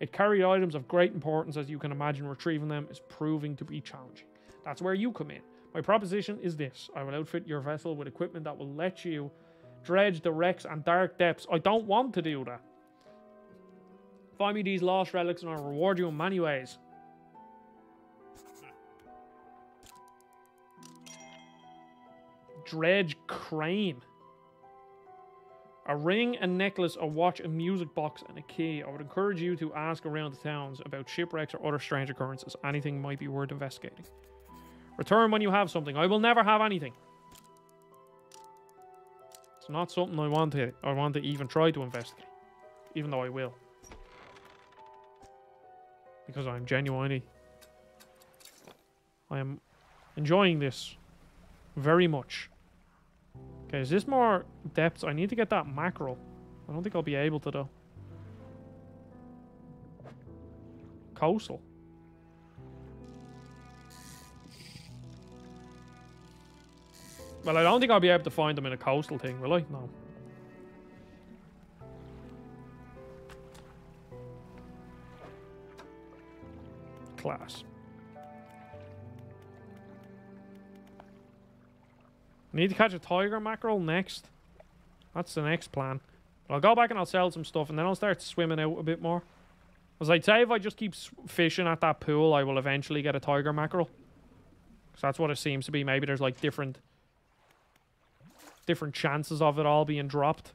It carried items of great importance, as you can imagine, retrieving them is proving to be challenging. That's where you come in. My proposition is this I will outfit your vessel with equipment that will let you dredge the wrecks and dark depths. I don't want to do that. Find me these lost relics and I'll reward you in many ways. Dredge Crane. A ring, a necklace, a watch, a music box, and a key. I would encourage you to ask around the towns about shipwrecks or other strange occurrences. Anything might be worth investigating. Return when you have something. I will never have anything. It's not something I want to I want to even try to investigate. Even though I will. Because I'm genuinely I am enjoying this very much. Okay, is this more depth? I need to get that mackerel. I don't think I'll be able to though. Coastal. Well, I don't think I'll be able to find them in a coastal thing, will I? No. Class. Need to catch a tiger mackerel next. That's the next plan. But I'll go back and I'll sell some stuff and then I'll start swimming out a bit more. As I'd say, if I just keep fishing at that pool, I will eventually get a tiger mackerel. Because that's what it seems to be. Maybe there's like different different chances of it all being dropped.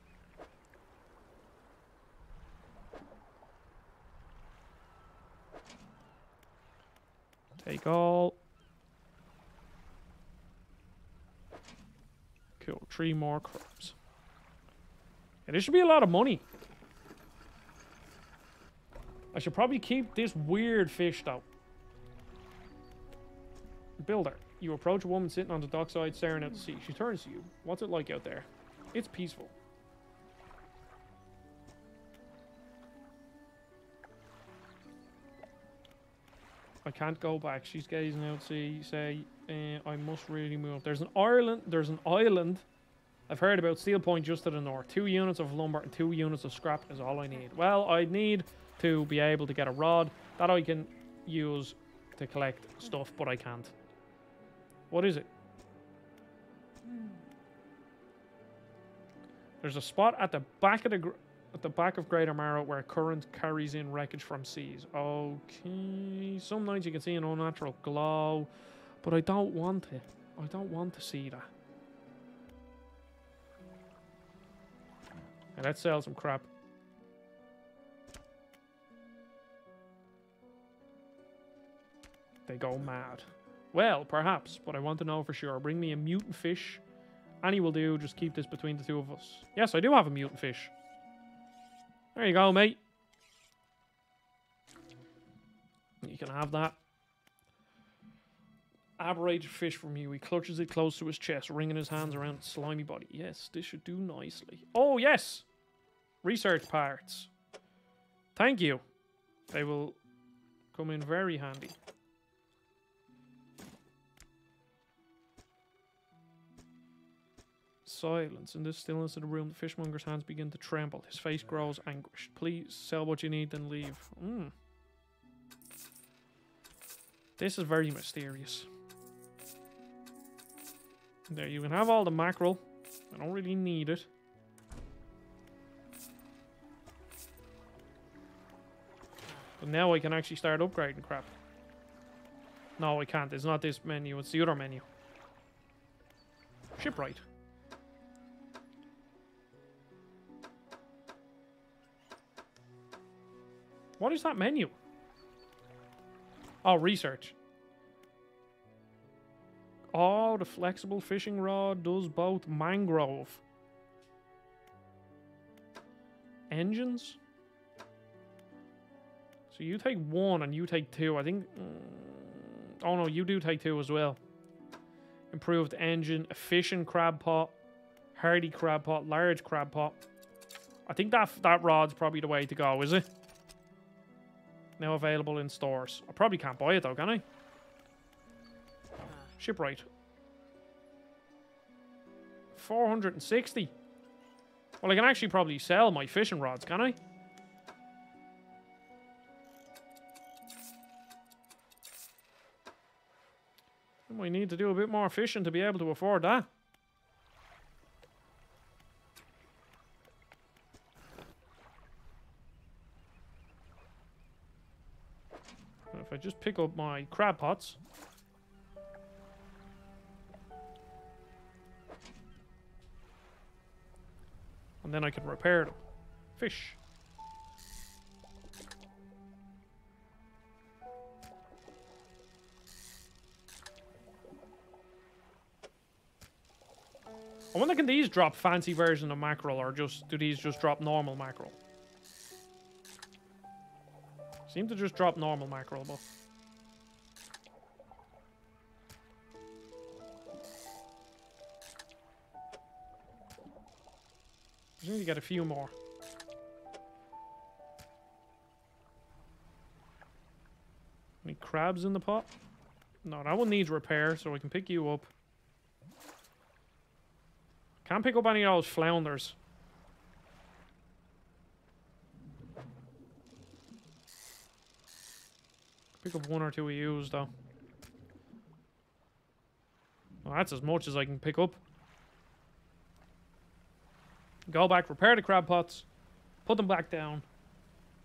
Take all. Cool. Three more crabs. Yeah, there should be a lot of money. I should probably keep this weird fish, though. Builder. You approach a woman sitting on the dockside staring at the sea. She turns to you. What's it like out there? It's peaceful. I can't go back. She's gazing out to sea. Say, uh, I must really move. There's an island. There's an island. I've heard about Steel Point just to the north. Two units of lumber and two units of scrap is all I need. Well, I need to be able to get a rod that I can use to collect stuff, but I can't. What is it? There's a spot at the back of the at the back of Greater Marrow where current carries in wreckage from seas. Okay, some nights you can see an unnatural glow, but I don't want it. I don't want to see that. And let's sell some crap. They go mad. Well, perhaps, but I want to know for sure. Bring me a mutant fish. Any will do, just keep this between the two of us. Yes, I do have a mutant fish. There you go, mate. You can have that. Aberrated fish from you. He clutches it close to his chest, wringing his hands around its slimy body. Yes, this should do nicely. Oh, yes! Research parts. Thank you. They will come in very handy. Silence. In this stillness of the room, the fishmonger's hands begin to tremble. His face grows anguished. Please sell what you need, then leave. Mm. This is very mysterious. There, you can have all the mackerel. I don't really need it. But now I can actually start upgrading crap. No, I can't. It's not this menu. It's the other menu. Shipwright. What is that menu? Oh, research. Oh, the flexible fishing rod does both mangrove. Engines? So you take one and you take two. I think... Mm, oh no, you do take two as well. Improved engine, efficient crab pot, hardy crab pot, large crab pot. I think that that rod's probably the way to go, is it? Now available in stores. I probably can't buy it though, can I? Ah. Shipwright. 460. Well, I can actually probably sell my fishing rods, can I? We need to do a bit more fishing to be able to afford that. I just pick up my crab pots. And then I can repair them. Fish. I wonder can these drop fancy version of mackerel or just do these just drop normal mackerel? Seem to just drop normal but I need to get a few more. Any crabs in the pot? No, that one needs repair, so we can pick you up. Can't pick up any of those flounders. One or two of yous, though. Well, that's as much as I can pick up. Go back, repair the crab pots, put them back down,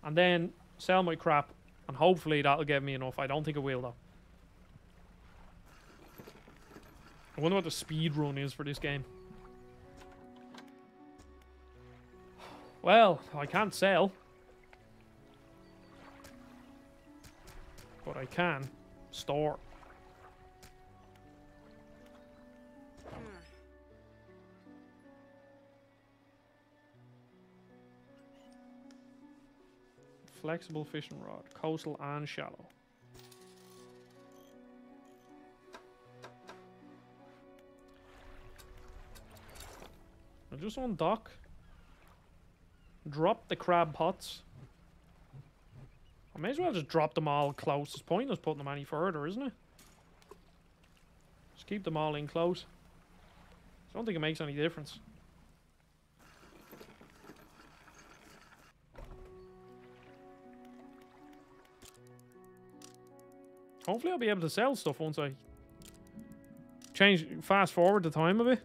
and then sell my crap, and hopefully that'll give me enough. I don't think it will, though. I wonder what the speed run is for this game. Well, I can't sell. But I can store. Flexible fishing rod, coastal and shallow. I just on dock. Drop the crab pots. I may as well just drop them all close. It's pointless putting them any further, isn't it? Just keep them all in close. I don't think it makes any difference. Hopefully I'll be able to sell stuff once I change, fast forward the time a bit.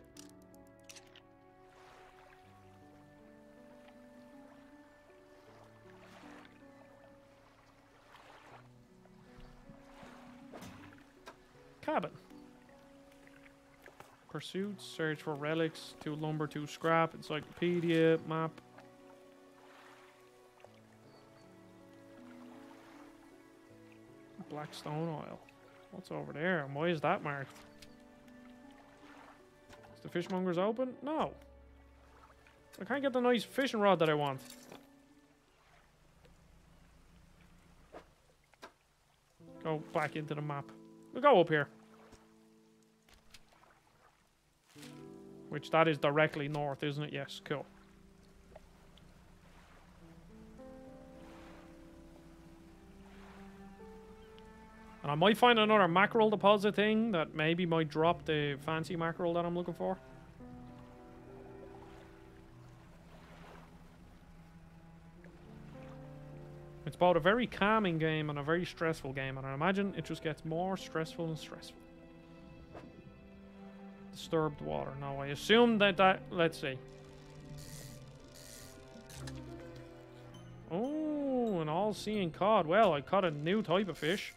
Pursuits, search for relics, two lumber, two scrap, encyclopedia, map. Blackstone Isle. What's over there? And why is that marked? Is the fishmonger's open? No. I can't get the nice fishing rod that I want. Go back into the map. We'll go up here. Which that is directly north, isn't it? Yes, cool. And I might find another mackerel deposit thing that maybe might drop the fancy mackerel that I'm looking for. It's both a very calming game and a very stressful game, and I imagine it just gets more stressful and stressful. Disturbed water. Now I assume that I... Let's see. Oh, an all-seeing cod. Well, I caught a new type of fish.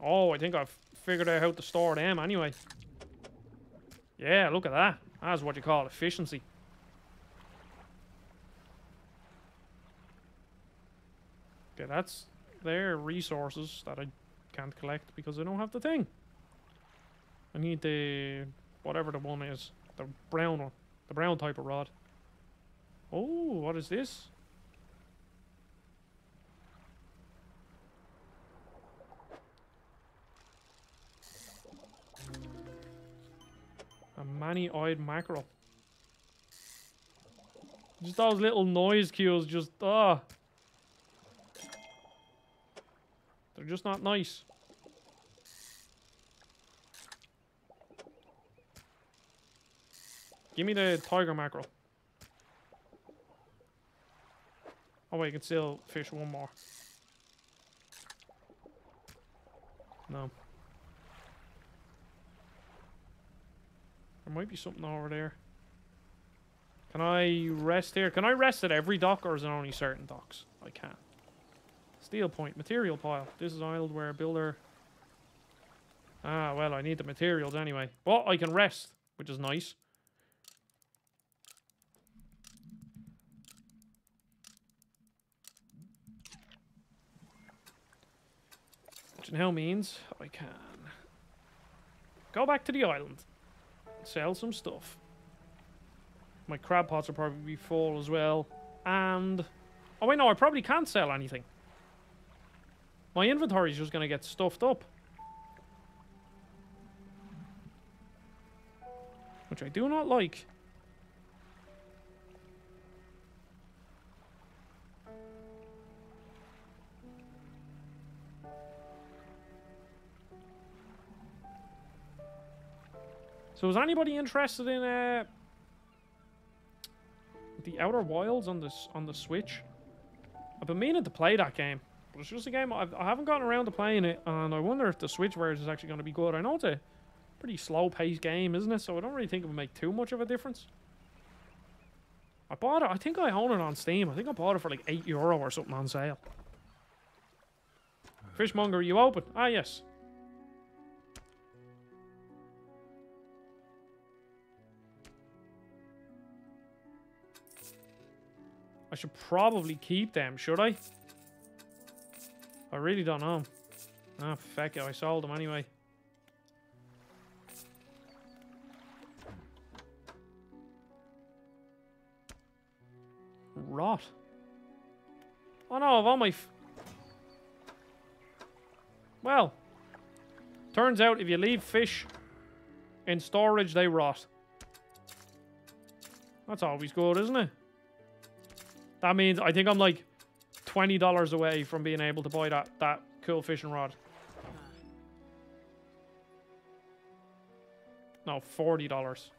Oh, I think I've figured out how to store them anyway. Yeah, look at that. That's what you call efficiency. That's their resources that I can't collect because I don't have the thing. I need the... whatever the one is. The brown one. The brown type of rod. Oh, what is this? A many-eyed mackerel. Just those little noise cues just, ah. They're just not nice. Give me the tiger mackerel. Oh wait, you can still fish one more. No. There might be something over there. Can I rest here? Can I rest at every dock or is it only certain docks? I can. Steel point. Material pile. This is island where builder Ah, well, I need the materials anyway. But I can rest, which is nice. Which now means I can go back to the island, sell some stuff. My crab pots will probably be full as well. And... Oh, wait, no, I probably can't sell anything. My inventory is just going to get stuffed up. Which I do not like. So is anybody interested in uh, the Outer Wilds on this on the Switch? I've been meaning to play that game, but it's just a game I've, I haven't gotten around to playing it, and I wonder if the Switch version is actually going to be good. I know it's a pretty slow-paced game, isn't it? So I don't really think it would make too much of a difference. I bought it. I think I own it on Steam. I think I bought it for like eight euro or something on sale. Fishmonger, you open? Ah, yes. I should probably keep them, should I? I really don't know. Ah, feck it, I sold them anyway. Rot. Oh no, of all my... well, turns out if you leave fish in storage, they rot. That's always good, isn't it? That means I think I'm like $20 away from being able to buy that, that cool fishing rod. No, $40.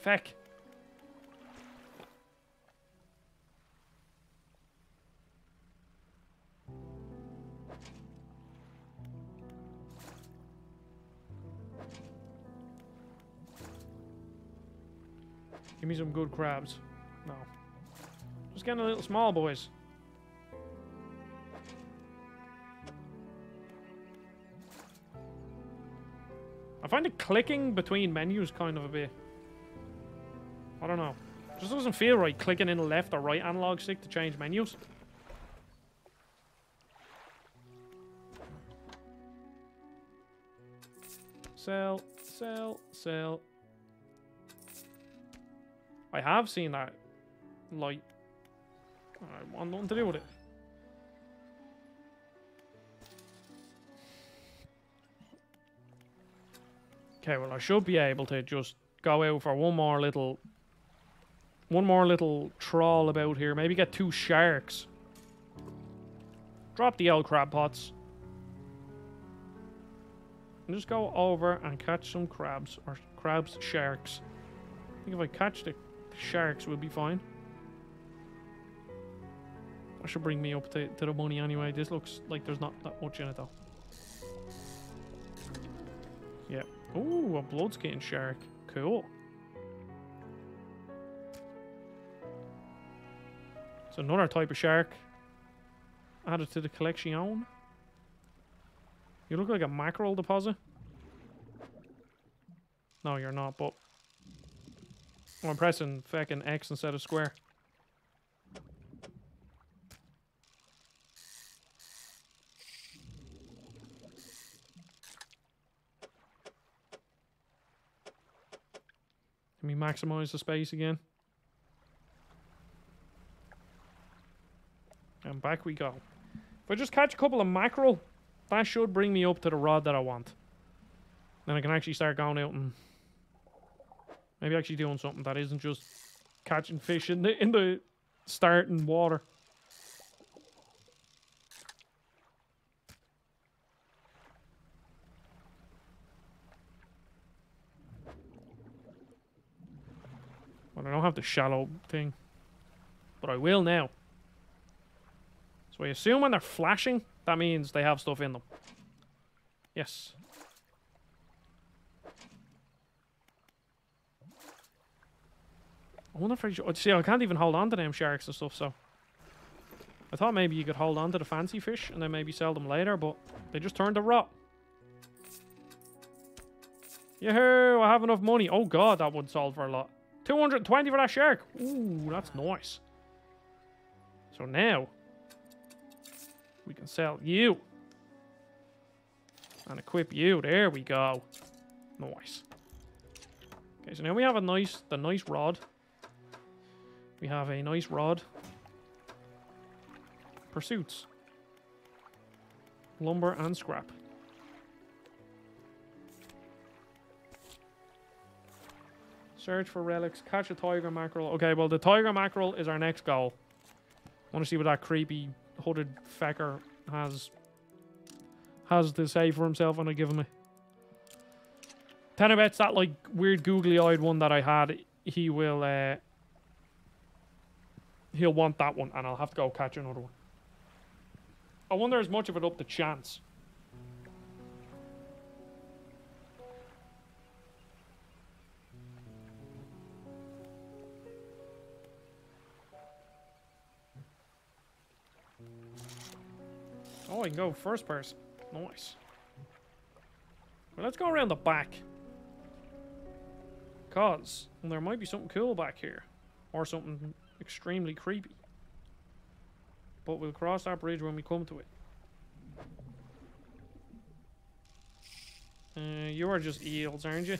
Feck. Give me some good crabs. No. Just getting a little small, boys. Find it clicking between menus kind of a bit. I don't know. Just doesn't feel right clicking in left or right analog stick to change menus. Sell, sell, sell. I have seen that light I want nothing to do with it. Okay, well I should be able to just go out for one more little one more little trawl about here. Maybe get two sharks. Drop the old crab pots. And just go over and catch some crabs. Or crabs, sharks. I think if I catch the sharks, we'll be fine. That should bring me up to, to the money anyway. This looks like there's not that much in it though. Ooh, a bloodskin shark. Cool. It's another type of shark added to the collection. You look like a mackerel deposit. No, you're not, but I'm pressing fucking X instead of square. We maximize the space again? And back we go. If I just catch a couple of mackerel, that should bring me up to the rod that I want. Then I can actually start going out and maybe actually doing something that isn't just catching fish in the in the starting water. Don't have the shallow thing. But I will now. So I assume when they're flashing, that means they have stuff in them. Yes. I wonder if I should... See, I can't even hold on to them sharks and stuff, so... I thought maybe you could hold on to the fancy fish and then maybe sell them later, but they just turned to rot. Yahoo! I have enough money. Oh god, that would solve for a lot. 220 for that shark. Ooh, that's nice. So now, we can sell you. And equip you. There we go. Nice. Okay, so now we have a nice, the nice rod. We have a nice rod. Pursuits. Lumber and scrap. Search for relics. Catch a tiger mackerel. Okay, well, the tiger mackerel is our next goal. Want to see what that creepy hooded fecker has has to say for himself when I give him a... Ten it's that like weird googly eyed one that I had. He will uh he'll want that one and I'll have to go catch another one. I wonder as much of it up to chance. Oh, I can go first person. Nice. Well, let's go around the back. Because there might be something cool back here. Or something extremely creepy. But we'll cross that bridge when we come to it. Uh, you are just eels, aren't you?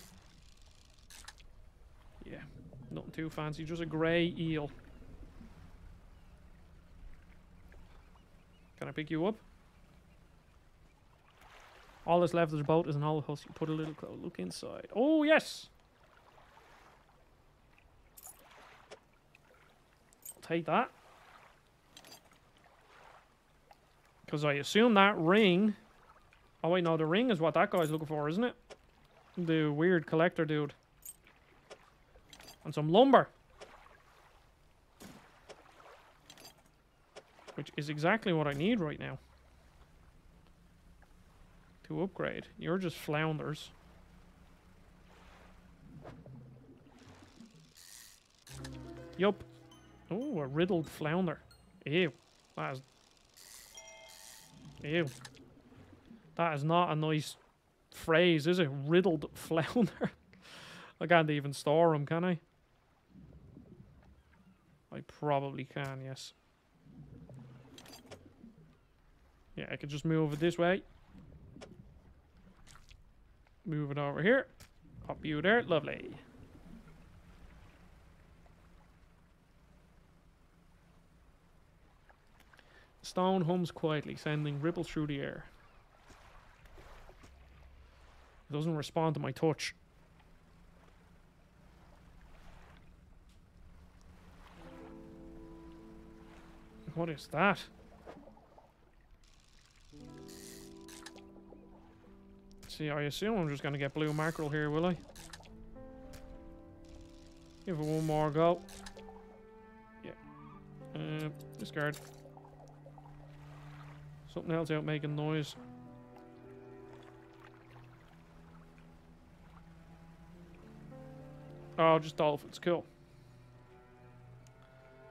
Yeah, nothing too fancy. Just a grey eel. Can I pick you up? All that's left of the boat is an old husk. You put a little look inside. Oh, yes! I'll take that. Because I assume that ring... Oh, wait, no, the ring is what that guy's looking for, isn't it? The weird collector dude. And some lumber. Which is exactly what I need right now to upgrade. You're just flounders. Yup. Oh, a riddled flounder. Ew. That is... Ew. That is not a nice phrase, is it? Riddled flounder. I can't even store them, can I? I probably can, yes. Yeah, I could just move it this way. Move it over here. Pop you there. Lovely. Stone hums quietly, sending ripples through the air. It doesn't respond to my touch. What is that? See, I assume I'm just going to get blue mackerel here, will I? Give it one more go. Yeah. Uh, discard. Something else out making noise. Oh, just dolphins. Cool.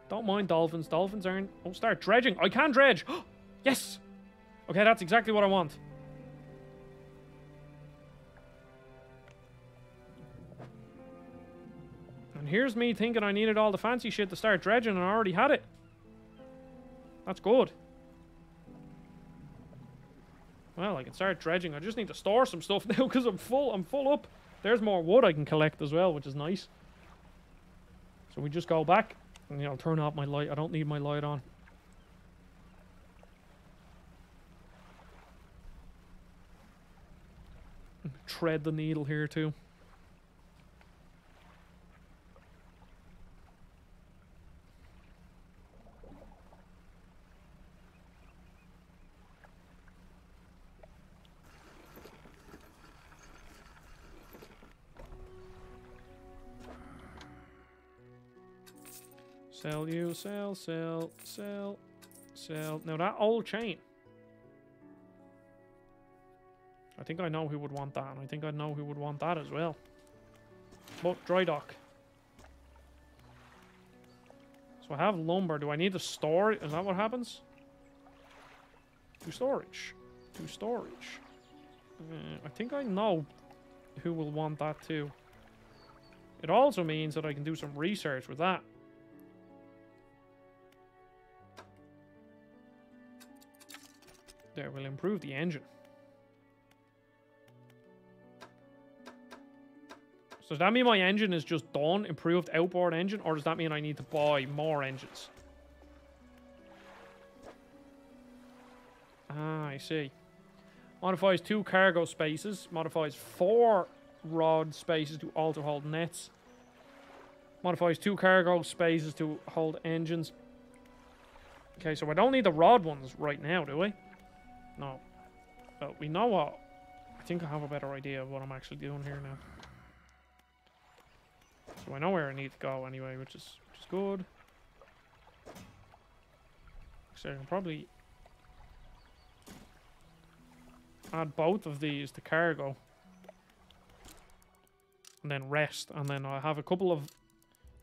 Don't mind dolphins. Dolphins aren't... Oh, start dredging. I can dredge. yes! Okay, that's exactly what I want. Here's me thinking I needed all the fancy shit to start dredging and I already had it. That's good. Well, I can start dredging. I just need to store some stuff now because I'm full. I'm full up. There's more wood I can collect as well, which is nice. So we just go back and I'll turn off my light. I don't need my light on. Tread the needle here too. You, sell, sell, sell, sell. Now that old chain. I think I know who would want that, and I think I know who would want that as well. But dry dock. So I have lumber. Do I need to store it? Is that what happens? To storage. To storage. Uh, I think I know who will want that too. It also means that I can do some research with that. There will improve the engine. So does that mean my engine is just done, improved outboard engine, or does that mean I need to buy more engines? Ah, I see. Modifies two cargo spaces. Modifies four rod spaces to also hold nets. Modifies two cargo spaces to hold engines. Okay, so I don't need the rod ones right now, do we? No. But we know what... I think I have a better idea of what I'm actually doing here now. So I know where I need to go anyway, which is which is good. So I can probably add both of these to cargo. And then rest. And then I have a couple of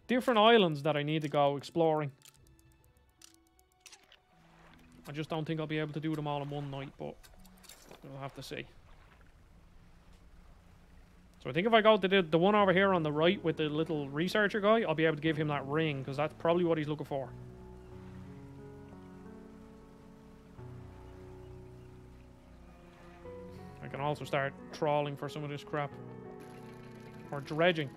different islands that I need to go exploring. I just don't think I'll be able to do them all in one night, but we'll have to see. So I think if I go to the, the one over here on the right with the little researcher guy, I'll be able to give him that ring, because that's probably what he's looking for. I can also start trawling for some of this crap. Or dredging.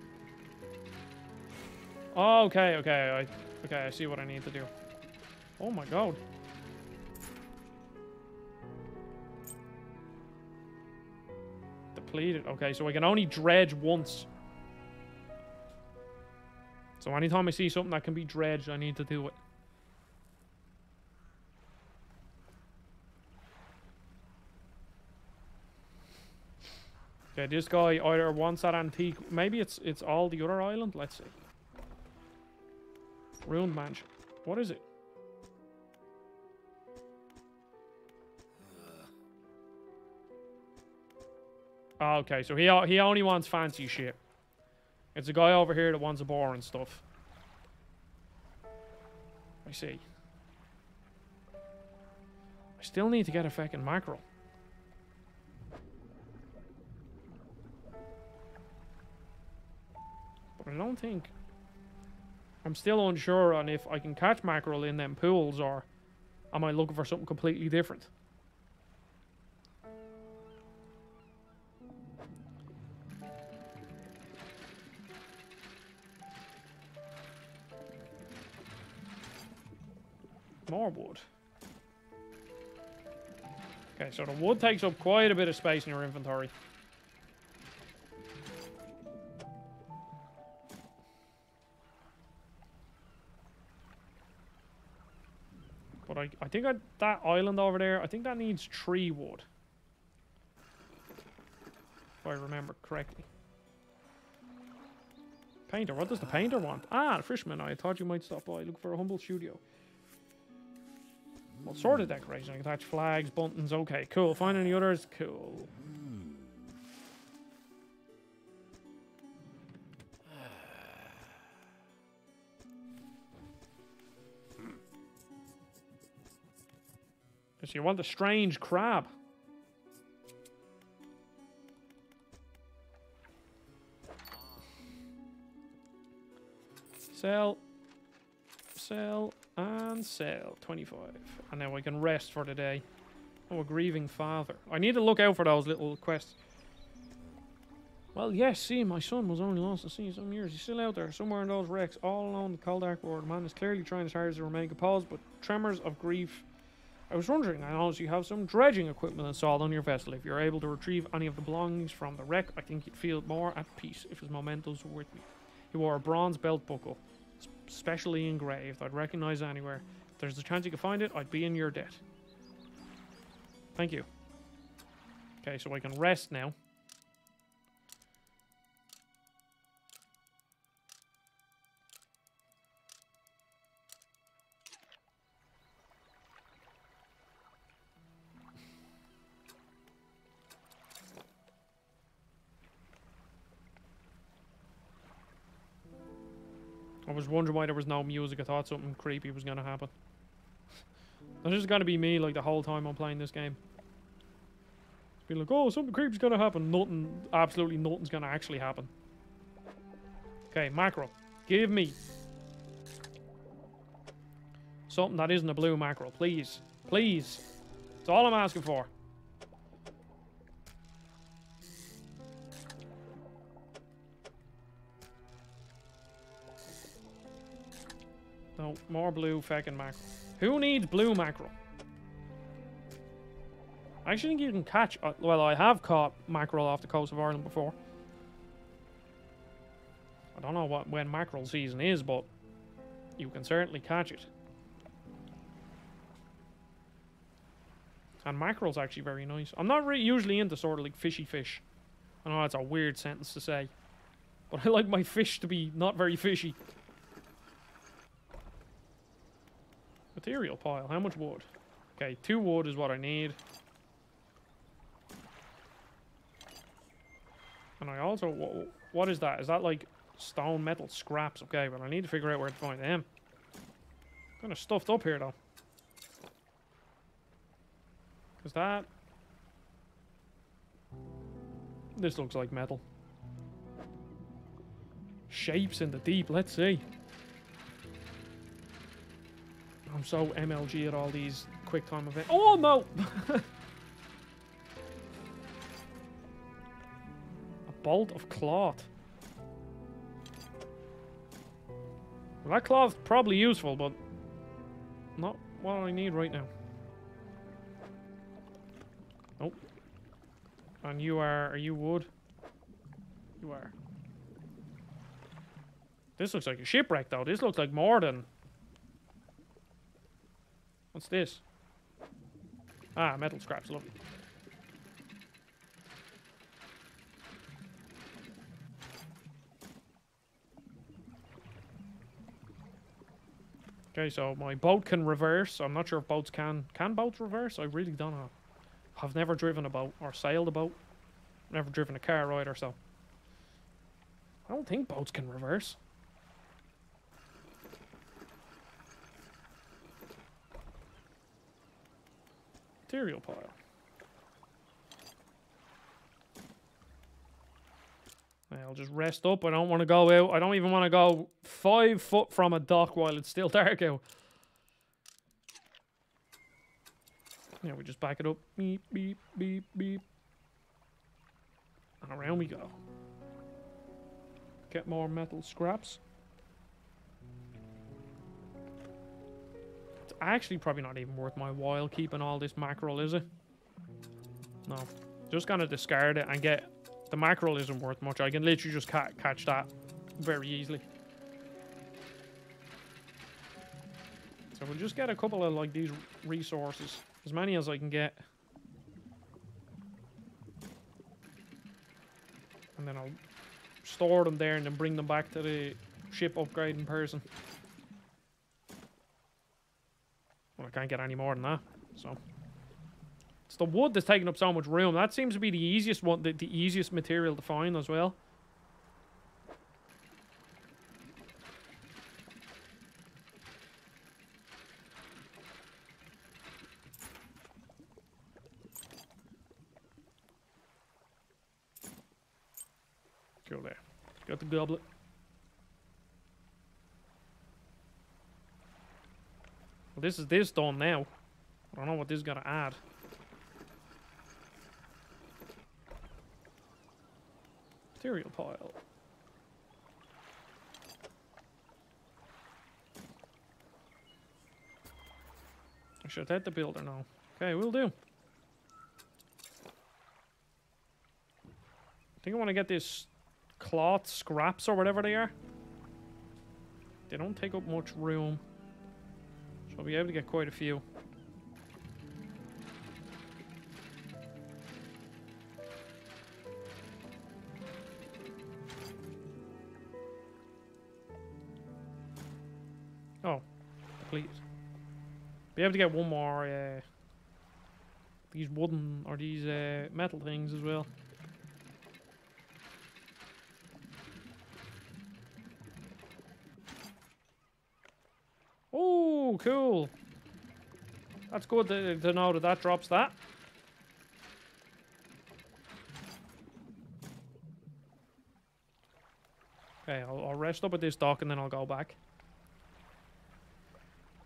Okay, okay, I, okay, I see what I need to do. Oh my god. Depleted. Okay, so I can only dredge once. So anytime I see something that can be dredged, I need to do it. Okay, this guy either wants that antique. Maybe it's it's all the other island. Let's see. Ruined mansion. What is it? Oh, okay, so he he only wants fancy shit. It's a guy over here that wants a boring stuff. I see. I still need to get a fucking mackerel. But I don't think... I'm still unsure on if I can catch mackerel in them pools or am I looking for something completely different. More wood. Okay, so the wood takes up quite a bit of space in your inventory. But I, I think I, that island over there, I think that needs tree wood. If I remember correctly. Painter, what does the painter want? Ah, the fisherman, I thought you might stop by. Look for a humble studio. What sort of decoration? I can attach flags, buttons. Okay, cool. Find any others? Cool. So you want the strange crab. Sell. Sell. And sell. 25. And now we can rest for the day. Oh, a grieving father. I need to look out for those little quests. Well, yes, see, my son was only lost at sea some years. He's still out there, somewhere in those wrecks, all alone the cold dark world. Man is clearly trying as hard as to remain composed, but tremors of grief I was wondering, I noticed you have some dredging equipment installed on your vessel. If you're able to retrieve any of the belongings from the wreck, I think you'd feel more at peace if his mementos were with me. He wore a bronze belt buckle, specially engraved. I'd recognize anywhere. If there's a chance you could find it, I'd be in your debt. Thank you. Okay, so I can rest now. Why there was no music. I thought something creepy was going to happen. That's just going to be me like the whole time I'm playing this game. It's Be like, oh, something creepy's gonna happen. Nothing, absolutely nothing's gonna actually happen. Okay, mackerel. Give me something that isn't a blue mackerel, please. Please. That's all I'm asking for. More blue fucking mackerel. Who needs blue mackerel? I actually think you can catch... Uh, well, I have caught mackerel off the coast of Ireland before. I don't know what when mackerel season is, but you can certainly catch it. And mackerel's actually very nice. I'm not really usually into sort of like fishy fish. I know that's a weird sentence to say. But I like my fish to be not very fishy. Material pile. How much wood? Okay, two wood is what I need. And I also... What, what is that? Is that like stone metal scraps? Okay, but I need to figure out where to find them. Kind of stuffed up here, though. Is that... This looks like metal. Shapes in the deep, let's see. I'm so MLG at all these quick time events. Oh no! a bolt of cloth. Well, that cloth's probably useful, but not what I need right now. Nope. And you are, are you wood? You are. This looks like a shipwreck though. This looks like more than What's this? Ah, metal scraps, lovely. Okay, so my boat can reverse. I'm not sure if boats can. Can boats reverse? I really don't know. I've never driven a boat or sailed a boat. Never driven a car either, so. I don't think boats can reverse. Material pile. I'll just rest up. I don't want to go out. I don't even want to go five foot from a dock while it's still dark out. Yeah, we just back it up. Beep, beep, beep, beep. And around we go. Get more metal scraps. Actually probably not even worth my while keeping all this mackerel, is it? No. Just gonna discard it and get... The mackerel isn't worth much. I can literally just ca catch that very easily. So we'll just get a couple of like these resources. As many as I can get. And then I'll store them there and then bring them back to the ship upgrading person. Well, I can't get any more than that, so... It's the wood that's taking up so much room. That seems to be the easiest one, the, the easiest material to find as well. Go there. Got the goblet. Well, this is this done now. I don't know what this is gonna add. Material pile. I should hit the builder now. Okay, we'll do. I think I want to get this cloth scraps or whatever they are. They don't take up much room. So I'll be able to get quite a few. Oh, please. Be able to get one more, uh, these wooden, or these uh, metal things as well. cool. That's good to know that that drops that. Okay, I'll, I'll rest up at this dock and then I'll go back.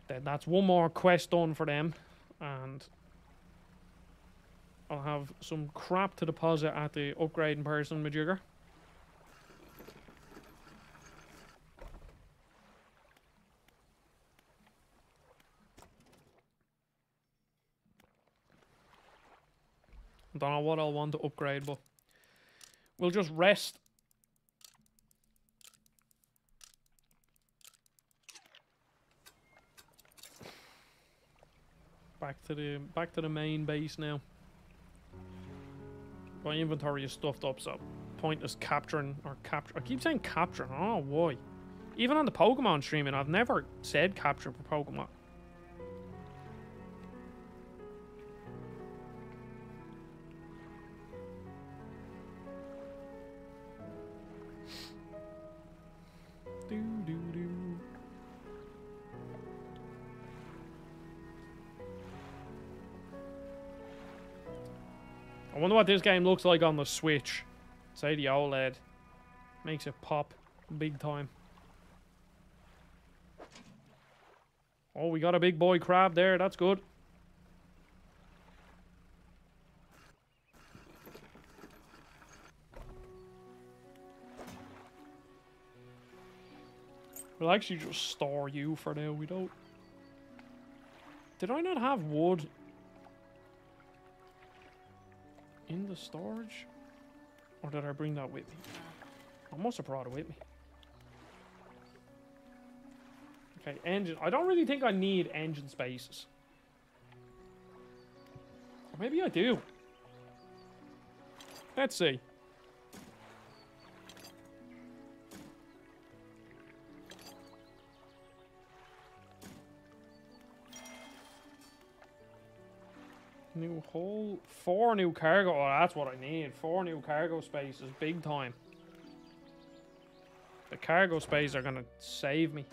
Then that's one more quest done for them. And I'll have some crap to deposit at the upgrading person, Majigger. Don't know what I'll want to upgrade, but we'll just rest. Back to the back to the main base now. My inventory is stuffed up, so pointless capturing or capture. I keep saying capturing. Know oh, why. Even on the Pokemon streaming, I've never said capture for Pokemon. What this game looks like on the Switch. Say the OLED. Makes it pop big time. Oh, we got a big boy crab there. That's good. We'll actually just store you for now. We don't... Did I not have wood in the storage? Or did I bring that with me? I must have brought it with me. Okay, engine. I don't really think I need engine spaces. Or maybe I do. Let's see. New hole. Four new cargo. Oh, that's what I need. Four new cargo spaces. Big time. The cargo space are going to save me.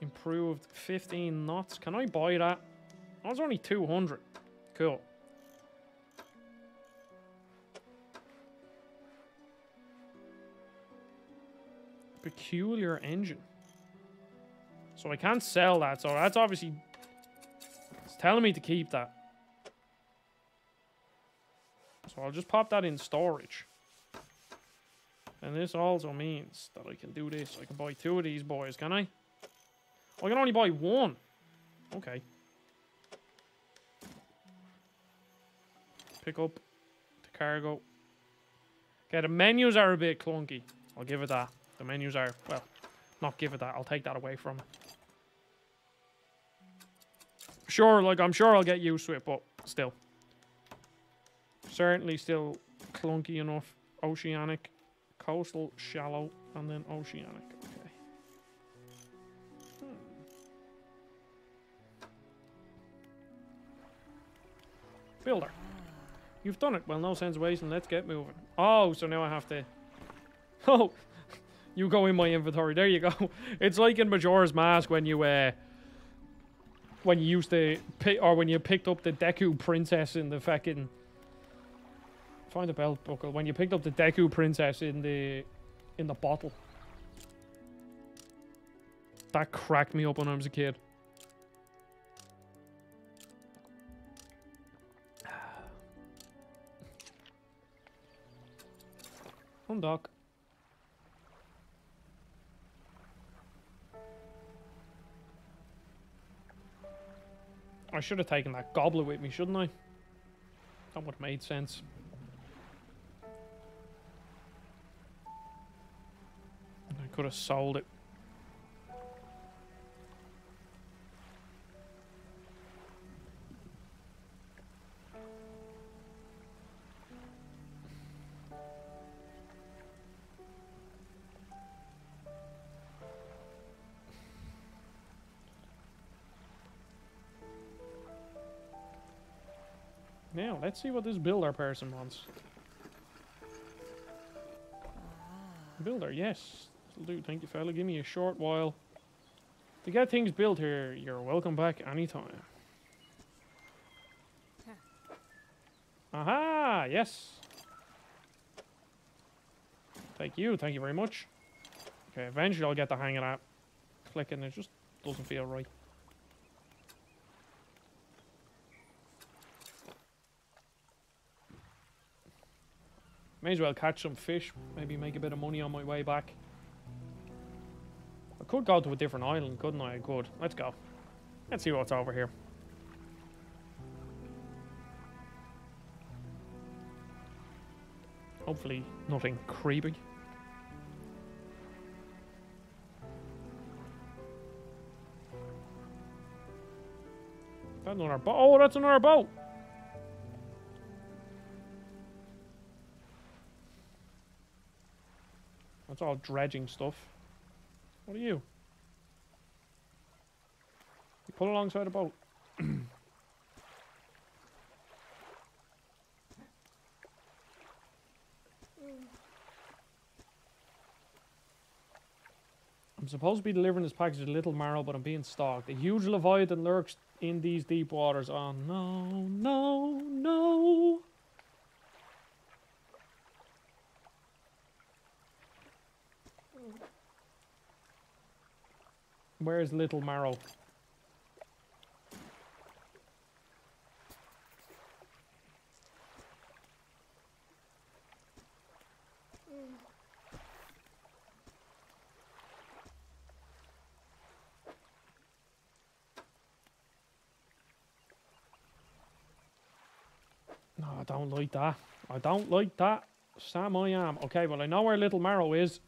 Improved 15 knots. Can I buy that? That was only 200. Cool. Peculiar engine. So I can't sell that. So that's obviously telling me to keep that. So I'll just pop that in storage. And this also means that I can do this. I can buy two of these boys, can I? I can only buy one. Okay. Pick up the cargo. Okay, the menus are a bit clunky. I'll give it that. The menus are, well, not give it that. I'll take that away from it sure, like, I'm sure I'll get used to it, but still. Certainly still clunky enough. Oceanic, coastal, shallow, and then oceanic. Okay. Hmm. Builder. You've done it. Well, no sense wasting. Let's get moving. Oh, so now I have to... Oh, you go in my inventory. There you go. It's like in Majora's Mask when you... uh when you used the or when you picked up the Deku Princess in the fucking. Find the belt buckle. When you picked up the Deku Princess in the, in the bottle. That cracked me up when I was a kid. Come Undock. I should have taken that goblet with me, shouldn't I? That would have made sense. I could have sold it. Let's see what this builder person wants. Ah. Builder, yes. do. Thank you, fella. Give me a short while. To get things built here, you're welcome back anytime. Aha! Yes. Thank you. Thank you very much. Okay, eventually I'll get the hang of that. Clicking, it just doesn't feel right. May as well catch some fish. Maybe make a bit of money on my way back. I could go to a different island, couldn't I? I could. Let's go. Let's see what's over here. Hopefully nothing creepy. That's another boat. Oh, that's another boat. That's all dredging stuff. What are you? You pull alongside a boat. I'm supposed to be delivering this package to Little Marrow, but I'm being stalked. A huge Leviathan lurks in these deep waters. Oh, no, no, no. Where's Little Marrow? No, I don't like that. I don't like that. Sam I am. Okay, well I know where Little Marrow is.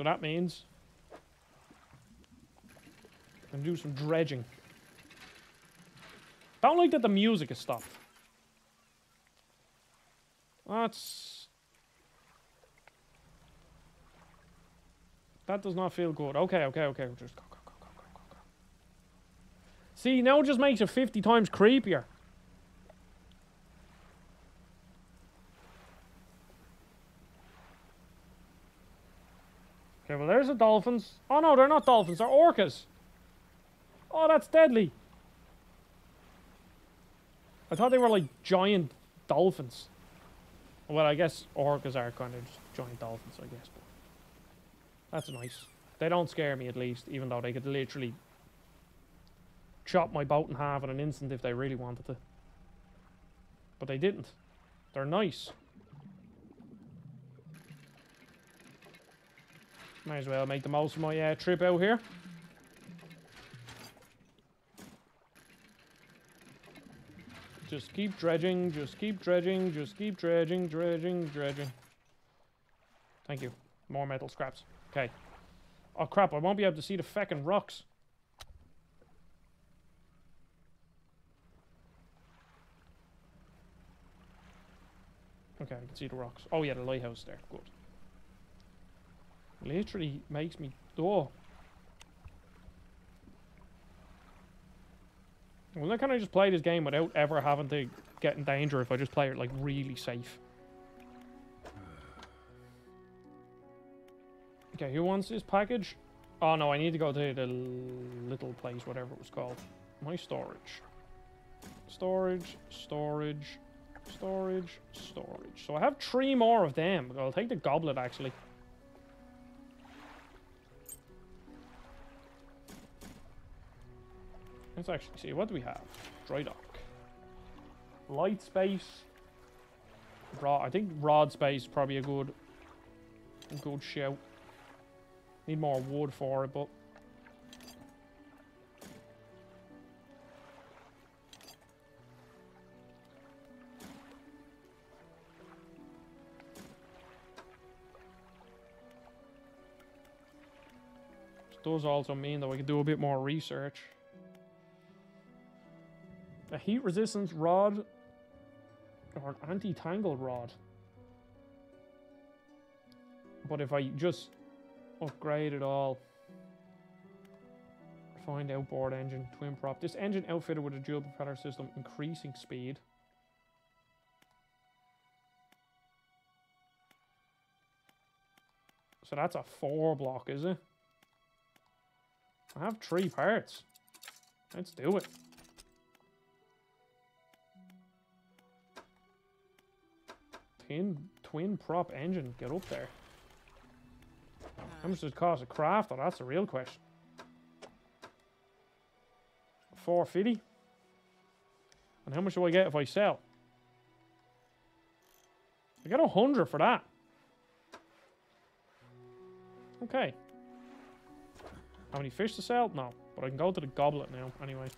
So that means I can do some dredging. Don't like that the music is stopped. That's that does not feel good. Okay, okay, okay. Just go, go, go, go, go, go, go. See, now it just makes it 50 times creepier. Okay, well, there's the dolphins. Oh, no, they're not dolphins. They're orcas. Oh, that's deadly. I thought they were like giant dolphins. Well, I guess orcas are kind of just giant dolphins, I guess. But that's nice. They don't scare me, at least, even though they could literally chop my boat in half in an instant if they really wanted to. But they didn't. They're nice. Might as well make the most of my uh, trip out here. Just keep dredging, just keep dredging, just keep dredging, dredging, dredging. Thank you. More metal scraps. Okay. Oh crap, I won't be able to see the feckin' rocks. Okay, I can see the rocks. Oh yeah, the lighthouse there. Good. Literally makes me... Oh. Well, then can I just play this game without ever having to get in danger if I just play it, like, really safe? Okay, who wants this package? Oh, no, I need to go to the little place, whatever it was called. My storage. Storage, storage, storage, storage. So I have three more of them. I'll take the goblet, actually. Let's actually see. What do we have? Dry dock. Light space. Rod. I think rod space is probably a good, good shout. Need more wood for it, but does also mean that we can do a bit more research. A heat resistance rod or an anti-tangle rod. But if I just upgrade it all, find outboard engine, twin prop. This engine outfitted with a dual propeller system, increasing speed. So that's a four block, is it? I have three parts. Let's do it. Twin, twin prop engine. Get up there. How much does it cost to craft? Oh, that's the real question. 450. And how much do I get if I sell? I get a hundred for that. Okay. How many fish to sell? No. But I can go to the goblet now, anyway.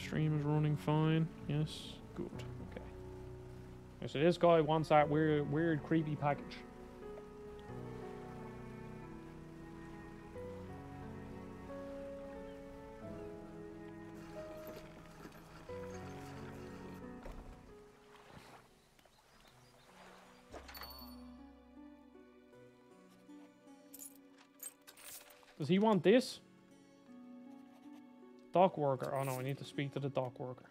Stream is running fine. Yes, good. Okay. So this guy wants that weird, weird, creepy package. Does he want this? Dock worker. Oh no, I need to speak to the dock worker.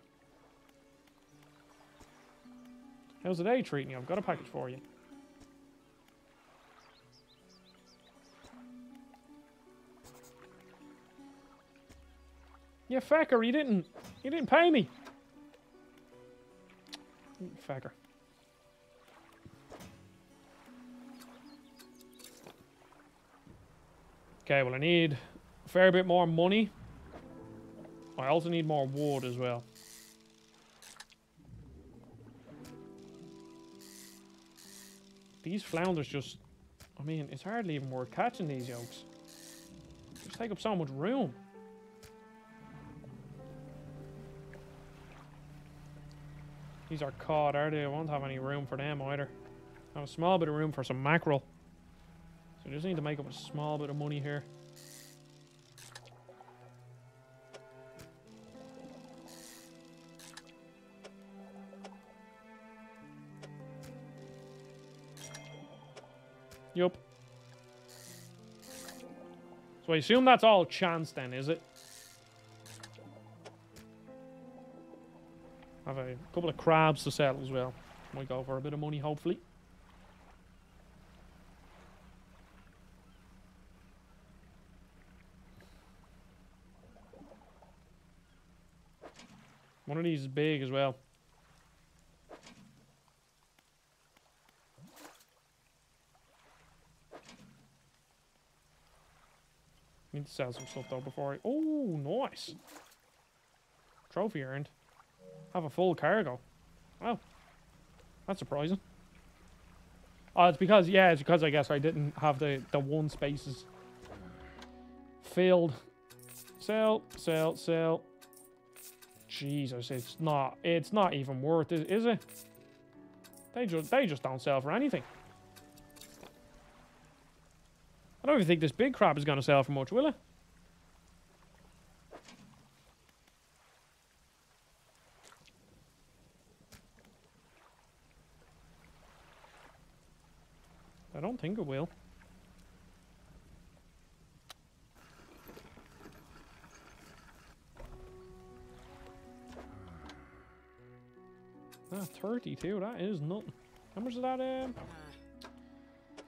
How's the day treating you? I've got a package for you. Yeah, fecker, you didn't you didn't pay me. Fecker. Okay, well I need a fair bit more money. I also need more wood as well. These flounders just... I mean, it's hardly even worth catching these yolks. Just take up so much room. These are caught, are they? I won't have any room for them either. I have a small bit of room for some mackerel. So I just need to make up a small bit of money here. Yup. So I assume that's all chance then, is it? Have a couple of crabs to sell as well. Might go for a bit of money, hopefully. One of these is big as well. Need to sell some stuff though before I... Oh, nice. Trophy earned. Have a full cargo. Wow. That's surprising. Oh, it's because, yeah, it's because I guess I didn't have the, the one spaces filled. Sell, sell, sell. Jesus, it's not, it's not even worth it, is it? They just, they just don't sell for anything. I don't even think this big crab is going to sell for much, will it? I don't think it will. Ah, 32, that is nothing. How much is that, um,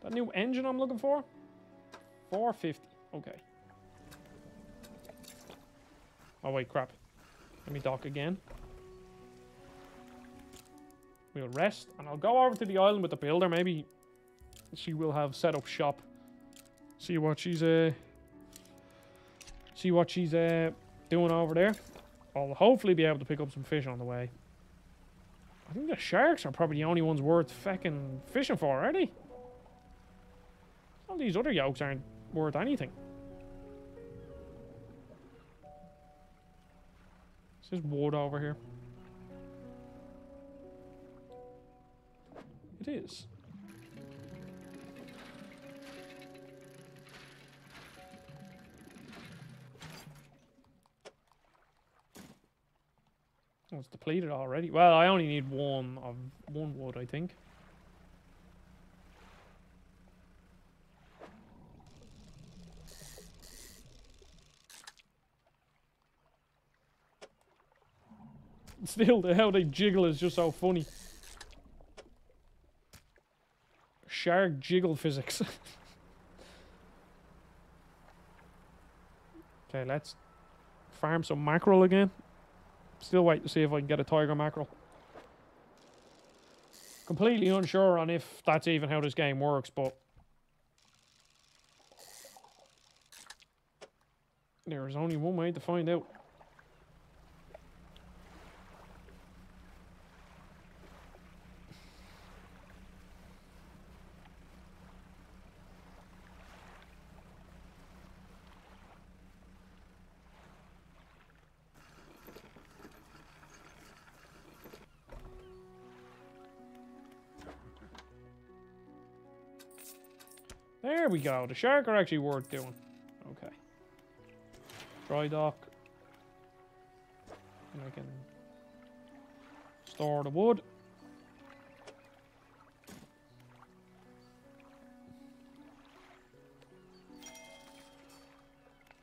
that new engine I'm looking for? 450. Okay. Oh, wait, crap. Let me dock again. We'll rest, and I'll go over to the island with the builder. Maybe she will have set up shop. See what she's, uh... See what she's, uh, doing over there. I'll hopefully be able to pick up some fish on the way. I think the sharks are probably the only ones worth fucking fishing for, are they? All these other yolks aren't worth anything. Is this wood over here? It is. It's depleted already. Well, I only need one of one wood, I think. Still, the how they jiggle is just so funny. Shark jiggle physics. okay, let's farm some mackerel again. Still wait to see if I can get a tiger mackerel. Completely unsure on if that's even how this game works, but there is only one way to find out. We go. The shark are actually worth doing. Okay. Dry dock. And I can store the wood.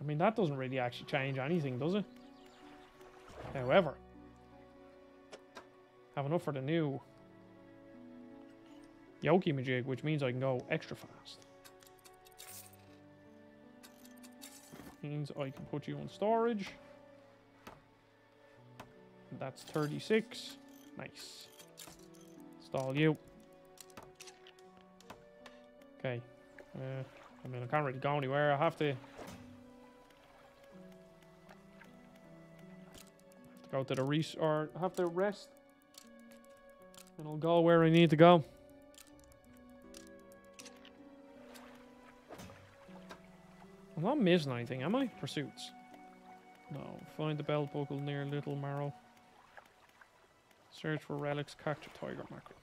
I mean, that doesn't really actually change anything, does it? However, have enough for the new Yoki Majig, which means I can go extra fast. Means I can put you on storage. That's 36. Nice. Install you. Okay. Uh, I mean, I can't really go anywhere. I have to... have to go to the res... or have to rest. And I'll go where I need to go. I'm not missing anything, am I? Pursuits. No. Find the bell buckle near Little Marrow. Search for relics, capture tiger mackerel.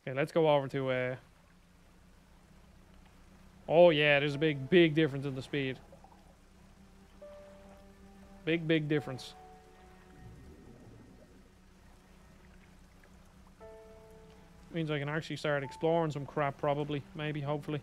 Okay, let's go over to uh Oh yeah, there's a big big difference in the speed. Big big difference. Means I can actually start exploring some crap probably, maybe, hopefully.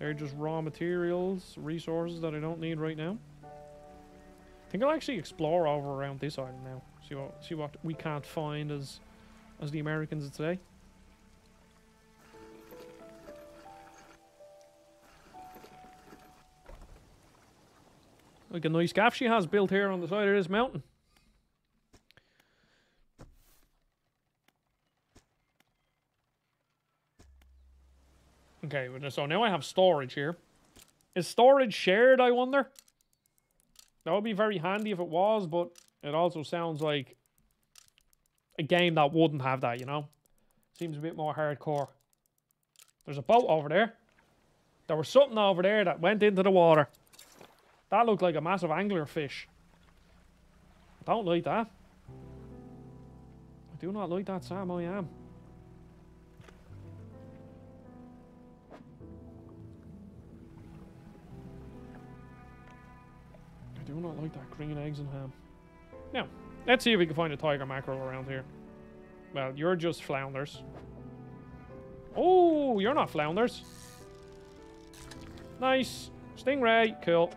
They're just raw materials, resources that I don't need right now. I think I'll actually explore over around this island now. See what see what we can't find as as the Americans today. Like a nice gaff she has built here on the side of this mountain. Okay, so now I have storage here. Is storage shared, I wonder? That would be very handy if it was, but it also sounds like a game that wouldn't have that, you know? Seems a bit more hardcore. There's a boat over there. There was something over there that went into the water. That looked like a massive angler fish. I don't like that. I do not like that, Sam, I am. Do not like that green eggs and ham. Now, let's see if we can find a tiger mackerel around here. Well, you're just flounders. Oh, you're not flounders. Nice. Stingray. Cool.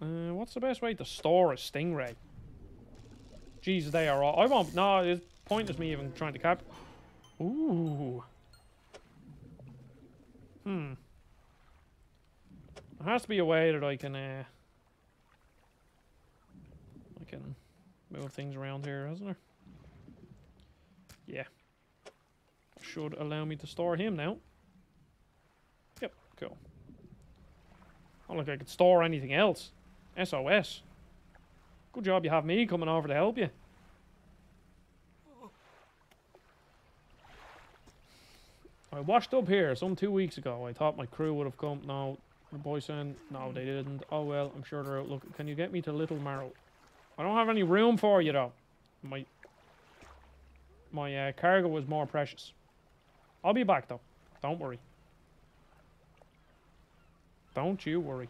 Uh, what's the best way to store a stingray? Jeez, they are all... I won't... No, it's pointless me even trying to cap... Ooh. Hmm. There has to be a way that I can, uh, I can move things around here, hasn't there? Yeah. Should allow me to store him now. Yep, cool. Oh, look, I could store anything else. SOS. Good job you have me coming over to help you. I washed up here some two weeks ago. I thought my crew would have come. No, the boy saying, no, they didn't. Oh, well, I'm sure they're out. Look, can you get me to Little Marrow? I don't have any room for you, though. My, my uh, cargo was more precious. I'll be back, though. Don't worry. Don't you worry.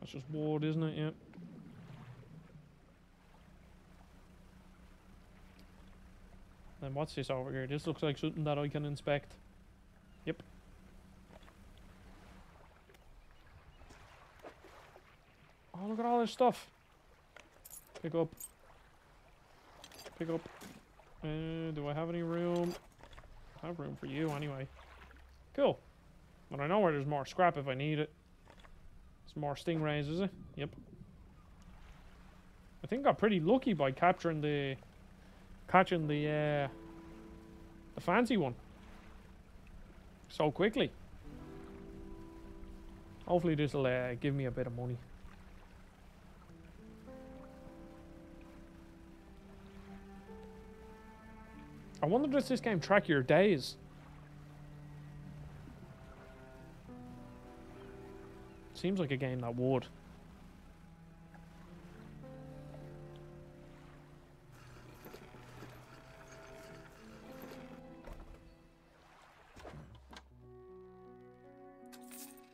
That's just wood, isn't it? Yeah. And what's this over here? This looks like something that I can inspect. Oh, look at all this stuff. Pick up. Pick up. Uh, do I have any room? I have room for you anyway. Cool. But I know where there's more scrap if I need it. Some more stingrays, is it? Yep. I think I got pretty lucky by capturing the... Catching the, uh... The fancy one. So quickly. Hopefully this will uh, give me a bit of money. I wonder does this game track your days? Seems like a game that would.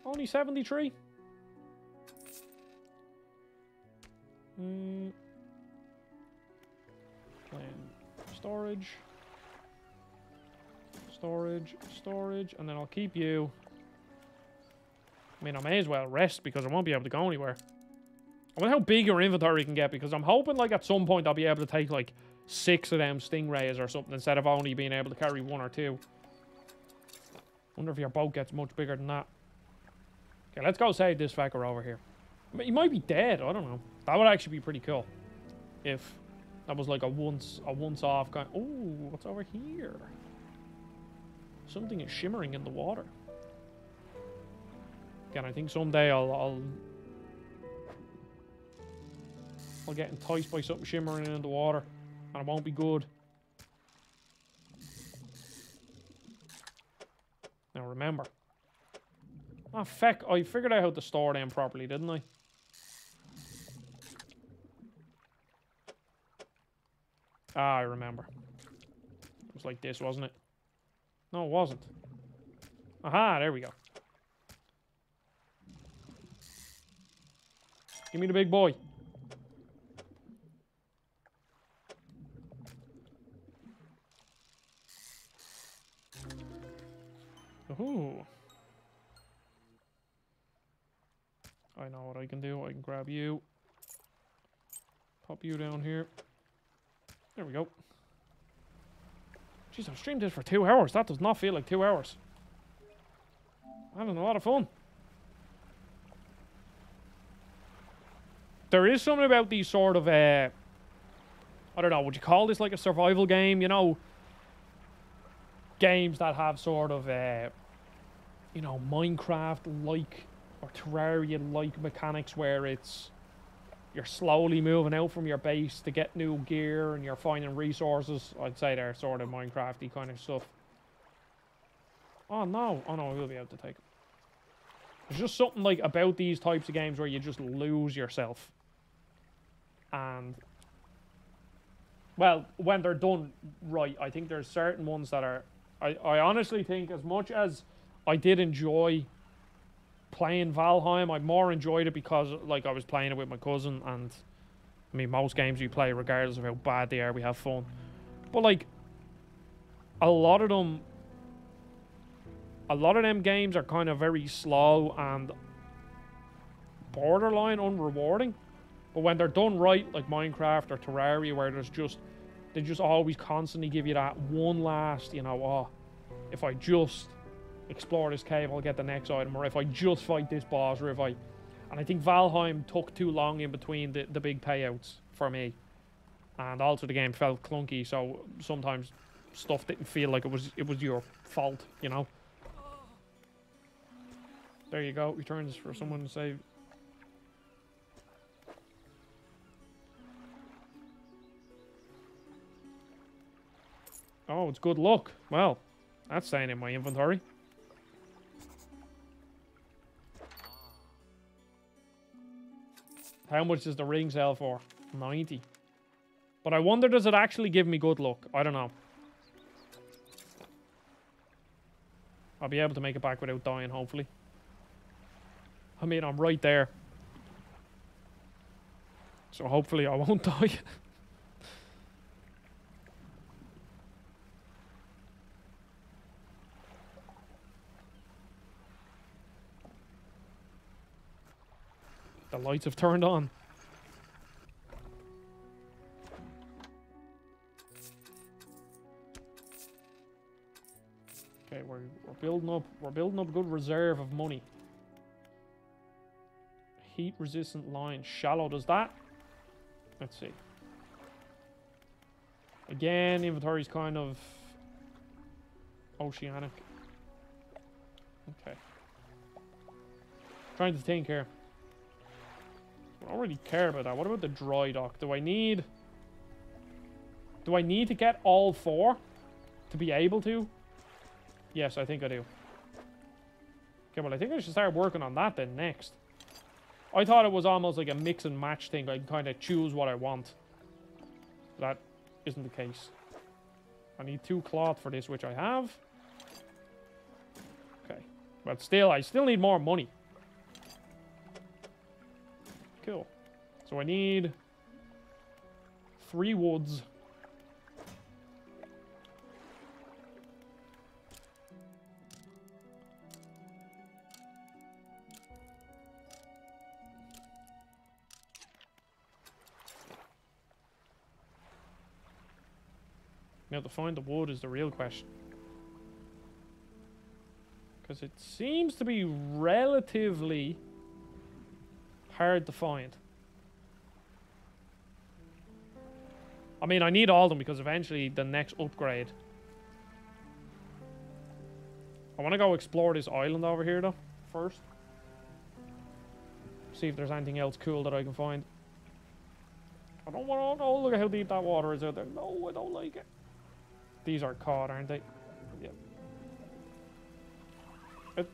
Only 73? Hmm. Plan storage. Storage, storage, and then I'll keep you. I mean, I may as well rest because I won't be able to go anywhere. I wonder how big your inventory can get because I'm hoping like at some point I'll be able to take like six of them stingrays or something instead of only being able to carry one or two. Wonder if your boat gets much bigger than that. Okay, let's go save this fucker over here. I mean, he might be dead. I don't know. That would actually be pretty cool. If that was like a once a once off kind. Oh, what's over here? Something is shimmering in the water. Again, I think someday I'll, I'll I'll get enticed by something shimmering in the water, and it won't be good. Now remember. Ah, feck, I figured out how to store them properly, didn't I? Ah, I remember. It was like this, wasn't it? No, it wasn't. Aha, there we go. Give me the big boy. Ooh. I know what I can do. I can grab you. Pop you down here. There we go. Jeez, I've streamed this for two hours. That does not feel like two hours. I'm having a lot of fun. There is something about these sort of, uh, I don't know, would you call this like a survival game? You know, games that have sort of, uh, you know, Minecraft-like or Terraria-like mechanics where it's you're slowly moving out from your base to get new gear and you're finding resources. I'd say they're sort of Minecrafty kind of stuff. Oh no, oh no, I will be able to take it. There's just something like about these types of games where you just lose yourself. And well, when they're done right, I think there's certain ones that are I, I honestly think as much as I did enjoy playing Valheim, I more enjoyed it because like I was playing it with my cousin and I mean most games you play regardless of how bad they are we have fun. But like a lot of them a lot of them games are kind of very slow and borderline unrewarding. But when they're done right, like Minecraft or Terraria, where there's just they just always constantly give you that one last, you know, oh, if I just explore this cave, I'll get the next item, or if I just fight this boss, or if I... And I think Valheim took too long in between the, the big payouts for me. And also the game felt clunky, so sometimes stuff didn't feel like it was it was your fault, you know? There you go, returns for someone to save. Oh, it's good luck. Well, that's staying in my inventory. How much does the ring sell for? 90. But I wonder, does it actually give me good luck? I don't know. I'll be able to make it back without dying, hopefully. I mean, I'm right there. So hopefully I won't die. The lights have turned on. Okay, we're, we're building up we're building up a good reserve of money. Heat resistant line. Shallow does that? Let's see. Again, inventory's kind of oceanic. Okay. Trying to think here. I don't really care about that. What about the dry dock? Do I need... Do I need to get all four to be able to? Yes, I think I do. Okay, well, I think I should start working on that then next. I thought it was almost like a mix and match thing. I can kind of choose what I want. That isn't the case. I need two cloth for this, which I have. Okay. But still, I still need more money. Cool. So I need three woods. Now to find the wood is the real question. Because it seems to be relatively hard to find. I mean, I need all of them because eventually the next upgrade. I want to go explore this island over here though, first. See if there's anything else cool that I can find. I don't want to, oh look at how deep that water is out there. No, I don't like it. These are caught, aren't they? Yep. It...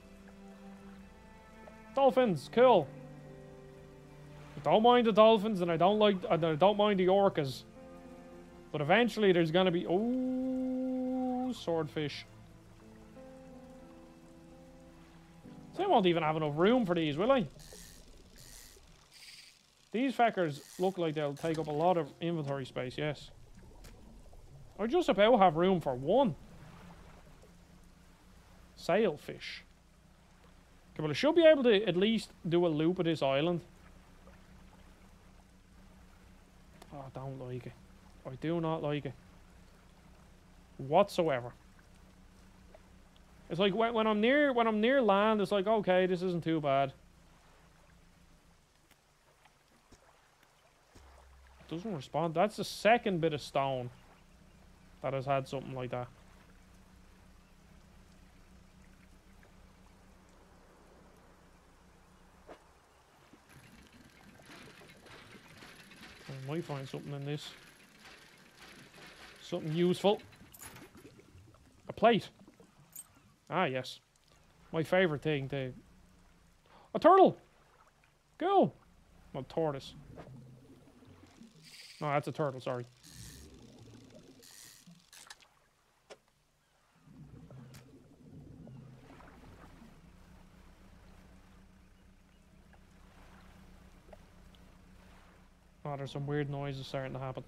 Dolphins, cool. I don't mind the dolphins, and I don't like, I don't mind the orcas. But eventually, there's gonna be oh swordfish. So I won't even have enough room for these, will I? These feckers look like they'll take up a lot of inventory space, yes. I just about have room for one. Sailfish. Okay, well I should be able to at least do a loop of this island. Oh, I don't like it. I do not like it. Whatsoever. It's like when, when I'm near when I'm near land, it's like okay, this isn't too bad. Doesn't respond. That's the second bit of stone that has had something like that. Might find something in this. Something useful. A plate. Ah, yes. My favourite thing to... A turtle! Go! Well, tortoise. No, that's a turtle, sorry. Oh, there's some weird noises starting to happen.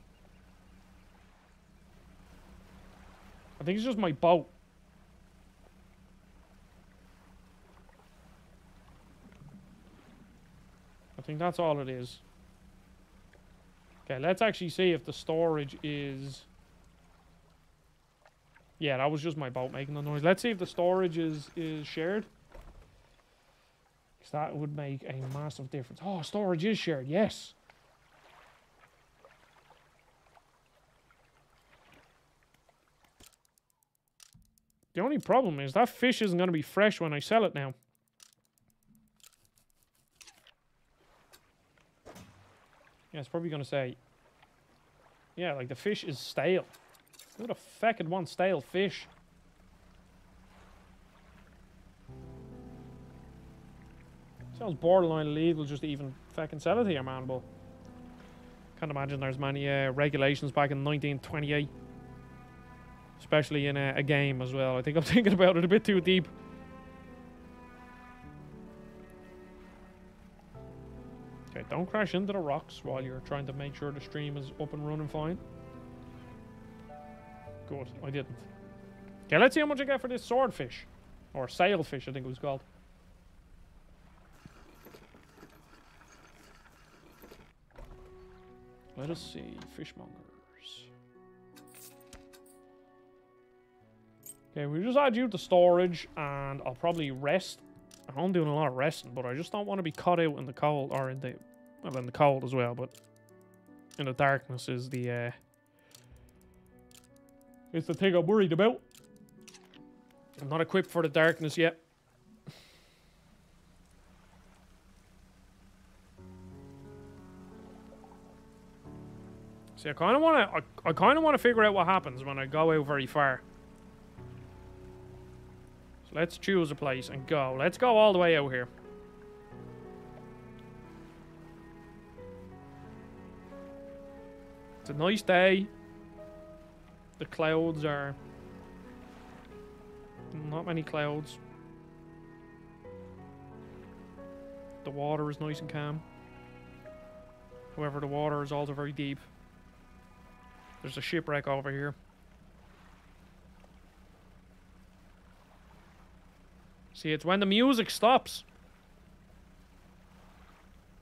I think it's just my boat. I think that's all it is. Okay, let's actually see if the storage is... Yeah, that was just my boat making the noise. Let's see if the storage is, is shared. Because that would make a massive difference. Oh, storage is shared, yes. The only problem is that fish isn't going to be fresh when I sell it now. Yeah, it's probably going to say... Yeah, like the fish is stale. Who the feck would want stale fish? Sounds borderline illegal just to even fucking sell it here, man, but... Can't imagine there's many uh, regulations back in 1928 especially in a, a game as well. I think I'm thinking about it a bit too deep. Okay, don't crash into the rocks while you're trying to make sure the stream is up and running fine. Good, I didn't. Okay, let's see how much I get for this swordfish. Or sailfish, I think it was called. Let us see. Fishmongers. Okay, we just add you to storage and I'll probably rest. I'm doing a lot of resting, but I just don't want to be caught out in the cold or in the well in the cold as well, but in the darkness is the uh is the thing I'm worried about. I'm not equipped for the darkness yet. See, I kind of want to. I, I kind of want to figure out what happens when I go out very far. Let's choose a place and go. Let's go all the way out here. It's a nice day. The clouds are not many clouds. The water is nice and calm. However, the water is also very deep. There's a shipwreck over here. See, it's when the music stops.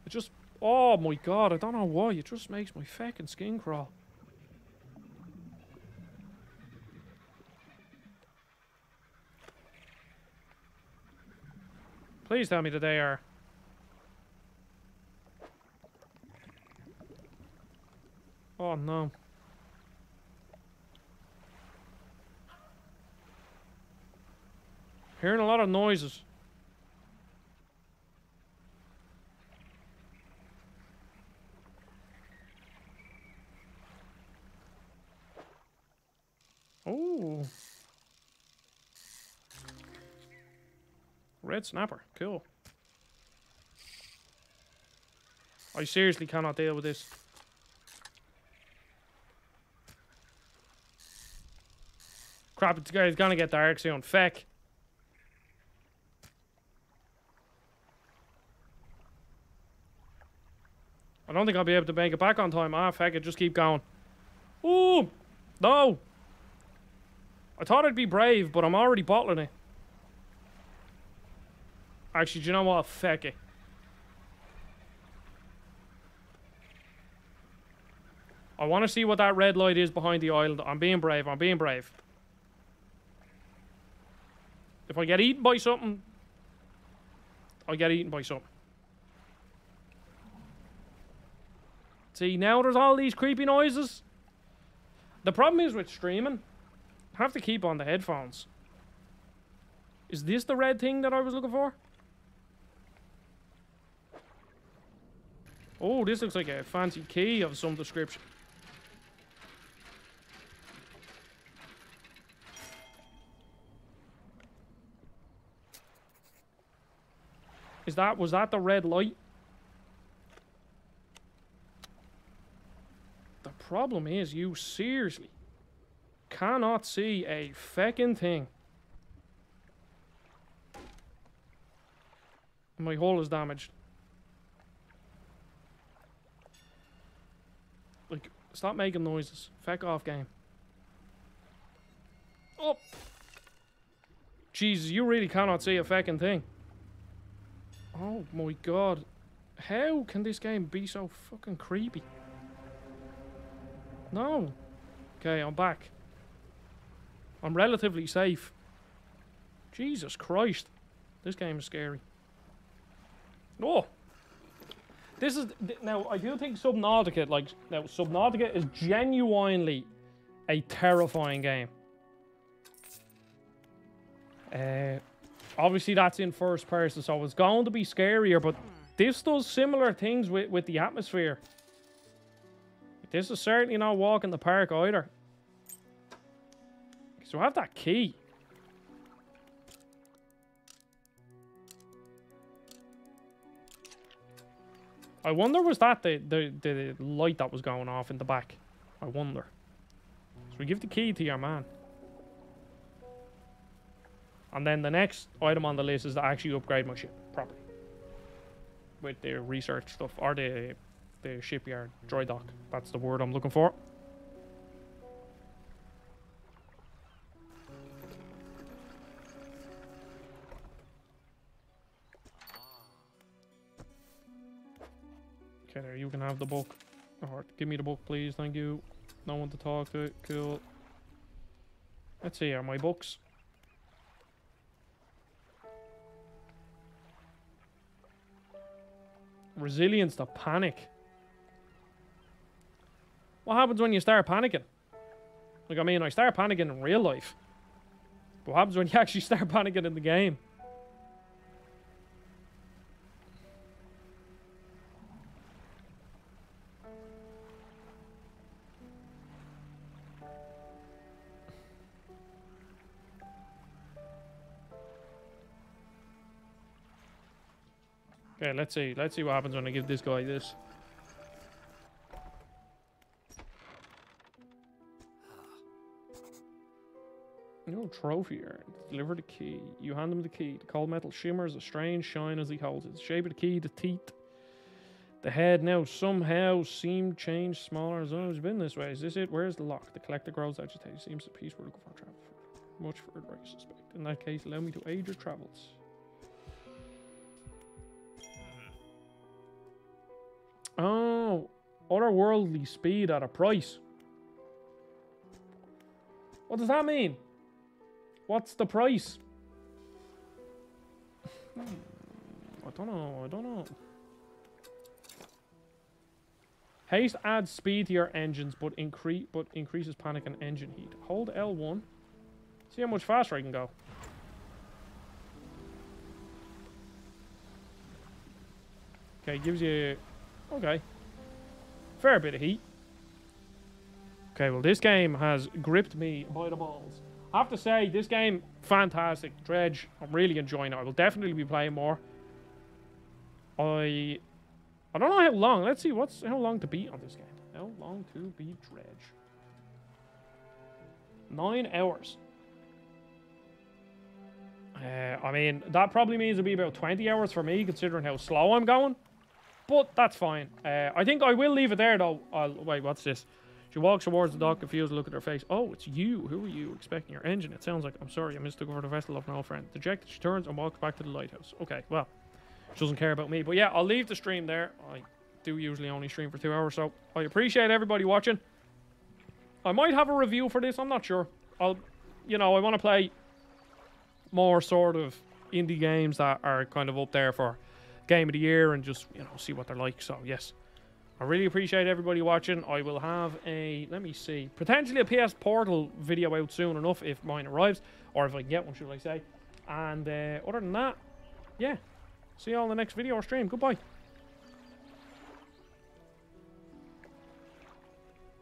It just... Oh my god, I don't know why. It just makes my fucking skin crawl. Please tell me that they are... Oh no. Hearing a lot of noises. Oh. Red snapper. Cool. I seriously cannot deal with this. Crap, it's, it's gonna get dark soon. Feck. I don't think I'll be able to make it back on time. Ah, feck it, just keep going. Ooh! No! I thought I'd be brave, but I'm already bottling it. Actually, do you know what? Feck it. I want to see what that red light is behind the island. I'm being brave. I'm being brave. If I get eaten by something, I get eaten by something. See, now there's all these creepy noises. The problem is with streaming, I have to keep on the headphones. Is this the red thing that I was looking for? Oh, this looks like a fancy key of some description. Is that, was that the red light? Problem is you seriously cannot see a feckin' thing. My hull is damaged. Like, stop making noises. Feck off, game. Oh! Jesus, you really cannot see a feckin' thing. Oh my god. How can this game be so fucking creepy? No. Okay, I'm back. I'm relatively safe. Jesus Christ. This game is scary. Oh! This is... Now, I do think Subnautica, like... Now, Subnautica is genuinely a terrifying game. Uh, obviously, that's in first person, so it's going to be scarier, but this does similar things with, with the atmosphere. This is certainly not walk in the park either. So I have that key. I wonder was that the, the, the light that was going off in the back? I wonder. So we give the key to your man. And then the next item on the list is to actually upgrade my ship properly. With the research stuff, or the, the shipyard, dry dock. That's the word I'm looking for. Okay, there, you can have the book. Alright, give me the book, please. Thank you. No one to talk to. Cool. Let's see, are my books? Resilience to panic. What happens when you start panicking? Like, I mean, I start panicking in real life. But what happens when you actually start panicking in the game? Okay, let's see. Let's see what happens when I give this guy this. Trophy here. Deliver the key. You hand him the key. The cold metal shimmers a strange shine as he holds it. The shape of the key, the teeth. The head now somehow seemed changed smaller it's been this way. Is this it? Where's the lock? The collector grows agitated. Seems the piece we're looking for travel. Much further, I suspect. In that case, allow me to aid your travels. Oh, otherworldly speed at a price. What does that mean? What's the price? Hmm, I don't know. I don't know. Haste adds speed to your engines, but increase but increases panic and engine heat. Hold L1. See how much faster I can go. Okay, gives you okay. Fair bit of heat. Okay, well this game has gripped me by the balls. I have to say, this game, fantastic. Dredge, I'm really enjoying it. I will definitely be playing more. I I don't know how long. Let's see, what's how long to beat on this game? How long to beat Dredge? Nine hours. Uh, I mean, that probably means it'll be about 20 hours for me, considering how slow I'm going. But that's fine. Uh, I think I will leave it there, though. I'll, wait, what's this? She walks towards the dock, confused, look at her face. Oh, it's you. Who are you expecting your engine? It sounds like, I'm sorry, I mistook over the vessel of an old friend. Dejected, she turns and walks back to the lighthouse. Okay, well, she doesn't care about me. But yeah, I'll leave the stream there. I do usually only stream for two hours, so I appreciate everybody watching. I might have a review for this, I'm not sure. I'll, you know, I want to play more sort of indie games that are kind of up there for game of the year and just, you know, see what they're like. So, yes. I really appreciate everybody watching. I will have a, let me see, potentially a PS Portal video out soon enough if mine arrives, or if I get one, should I say. And uh, other than that, yeah. See you all in the next video or stream. Goodbye.